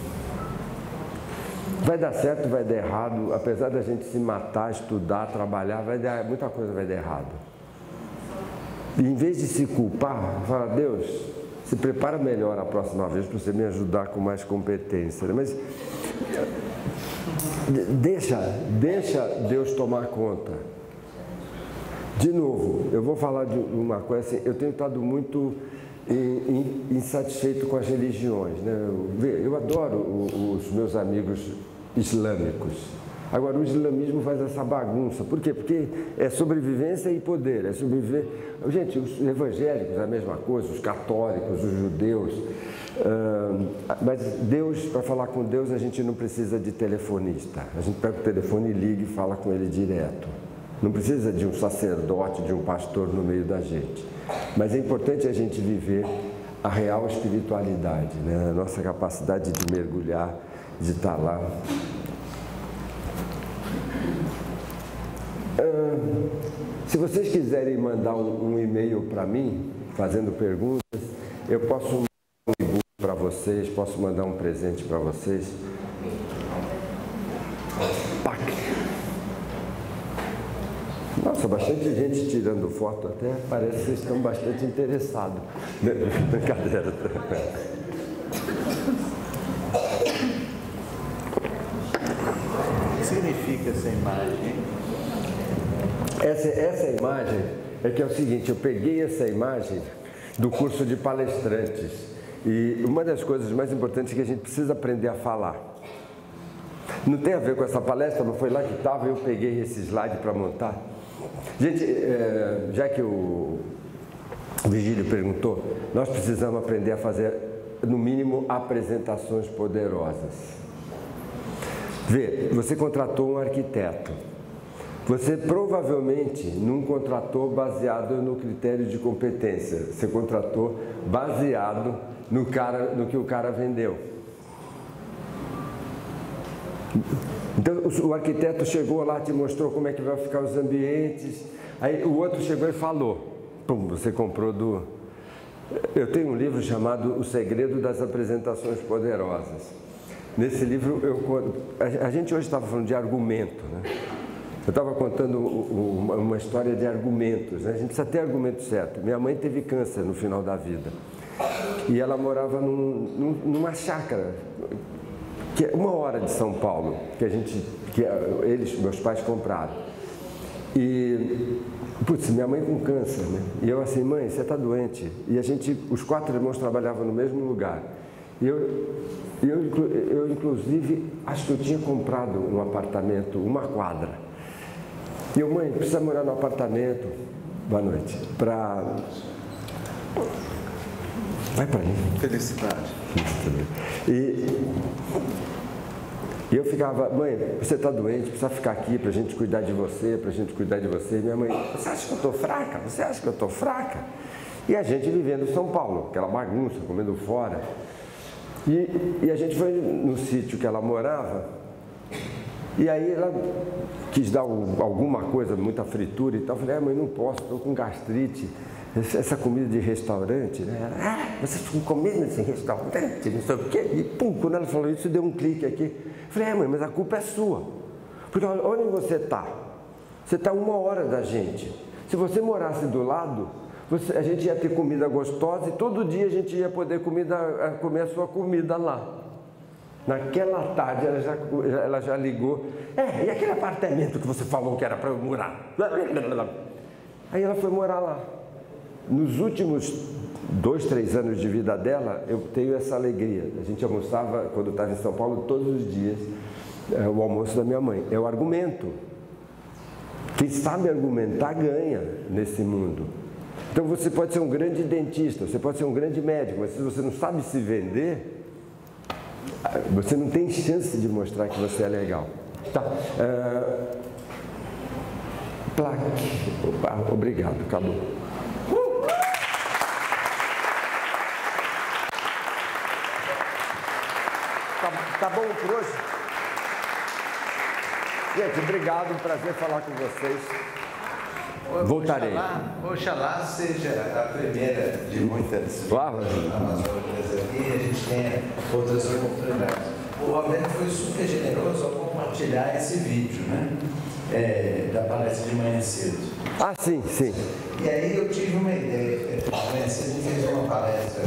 Vai dar certo, vai dar errado, apesar da gente se matar, estudar, trabalhar, vai dar, muita coisa vai dar errado. E em vez de se culpar, fala, Deus, se prepara melhor a próxima vez para você me ajudar com mais competência. Mas deixa, deixa Deus tomar conta. De novo, eu vou falar de uma coisa assim, eu tenho estado muito insatisfeito com as religiões. Né? Eu adoro os meus amigos islâmicos. Agora, o islamismo faz essa bagunça. Por quê? Porque é sobrevivência e poder. É sobreviver. Gente, os evangélicos, a mesma coisa, os católicos, os judeus. Uh, mas Deus, para falar com Deus, a gente não precisa de telefonista. A gente pega o telefone e liga e fala com ele direto. Não precisa de um sacerdote, de um pastor no meio da gente. Mas é importante a gente viver a real espiritualidade, né? a nossa capacidade de mergulhar, de estar lá. Uh, se vocês quiserem mandar um, um e-mail para mim, fazendo perguntas, eu posso mandar um e-book para vocês, posso mandar um presente para vocês. Nossa, bastante gente tirando foto até, parece que vocês estão bastante interessados. Brincadeira. O que significa essa imagem? Essa, essa imagem é que é o seguinte, eu peguei essa imagem do curso de palestrantes. E uma das coisas mais importantes é que a gente precisa aprender a falar. Não tem a ver com essa palestra, não foi lá que estava, eu peguei esse slide para montar. Gente, é, já que o Vigílio perguntou, nós precisamos aprender a fazer, no mínimo, apresentações poderosas. Vê, você contratou um arquiteto. Você provavelmente não contratou baseado no critério de competência, você contratou baseado no, cara, no que o cara vendeu. Então o arquiteto chegou lá, te mostrou como é que vai ficar os ambientes. Aí o outro chegou e falou. Pum, você comprou do. Eu tenho um livro chamado O Segredo das Apresentações Poderosas. Nesse livro, eu, a gente hoje estava falando de argumento, né? Eu estava contando uma história de argumentos, né? A gente precisa ter argumento certo. Minha mãe teve câncer no final da vida. E ela morava num, numa chácara que é uma hora de São Paulo, que a gente, que eles, meus pais compraram. E, putz, minha mãe com câncer, né? E eu assim, mãe, você está doente. E a gente, os quatro irmãos trabalhavam no mesmo lugar. Eu, eu, eu, inclusive, acho que eu tinha comprado um apartamento, uma quadra. E eu, mãe, precisa morar no apartamento, boa noite, para... Vai para mim. Felicidade. E e eu ficava, mãe, você está doente, precisa ficar aqui para a gente cuidar de você, para a gente cuidar de você. E minha mãe, você acha que eu estou fraca? Você acha que eu estou fraca? E a gente vivendo em São Paulo, aquela bagunça, comendo fora. E, e a gente foi no sítio que ela morava, e aí ela quis dar alguma coisa, muita fritura e tal. Eu falei, ah, mãe, não posso, estou com gastrite essa comida de restaurante, né? Ah, vocês ficam comendo nesse restaurante, não sei o quê. E pum, quando ela falou isso, deu um clique aqui. Falei, é mãe, mas a culpa é sua. Porque onde você está? Você está uma hora da gente. Se você morasse do lado, você, a gente ia ter comida gostosa e todo dia a gente ia poder comida, comer a sua comida lá. Naquela tarde ela já, ela já ligou. É, e aquele apartamento que você falou que era para eu morar? Aí ela foi morar lá. Nos últimos dois, três anos de vida dela, eu tenho essa alegria. A gente almoçava, quando estava em São Paulo, todos os dias, é, o almoço da minha mãe. É o argumento. Quem sabe argumentar ganha nesse mundo. Então você pode ser um grande dentista, você pode ser um grande médico, mas se você não sabe se vender, você não tem chance de mostrar que você é legal. Tá. Uh, plaque. Opa, obrigado, acabou. Tá, tá bom por hoje? Gente, obrigado, um prazer falar com vocês. Voltarei. Oxalá, oxalá seja a primeira de muitas Claro. amazônicas aqui e a gente tenha outras oportunidades. O Roberto foi super generoso ao compartilhar esse vídeo, né? É, da palestra de manhã cedo. Ah, sim, sim. E aí eu tive uma ideia. Manhã cedo a gente fez uma palestra,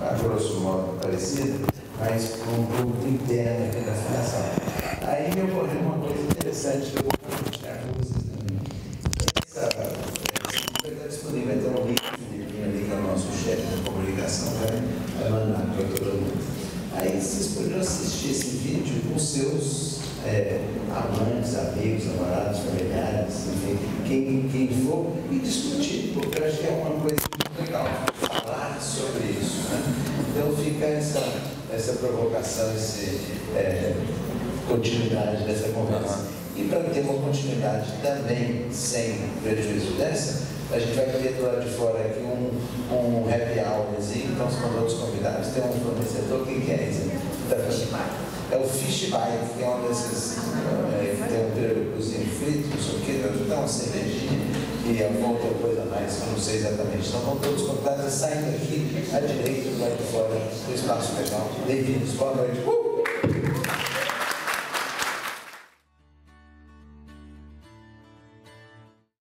a grosso modo, parecida, mas com um público interno aqui da fundação. Aí me ocorreu uma coisa interessante que eu vou compartilhar com vocês também. Vai estar disponível, Filipinho ali, que é o nosso chefe de comunicação, vai, vai mandar para todo mundo. Aí vocês poderiam assistir esse vídeo com seus é, amantes, amigos, namorados, familiares, enfim, quem, quem for, e discutir, porque acho que é uma coisa muito legal falar sobre isso. Né? Então fica essa, essa provocação, essa é, continuidade dessa conversa. E para ter uma continuidade também sem prejuízo dessa, a gente vai ter do lado de fora aqui um, um happy hourzinho, então com outros convidados, tem um fornecedor, quem que é esse? Da É o Fish Bite, que é um desses, é, que tem um perucozinho frito, não sei o que, dá uma cervejinha e a volta coisa a mais, eu não sei exatamente. Então vão todos convidados e saindo aqui à direita do lado de fora do espaço legal. Bem-vindos, boa noite. Uh!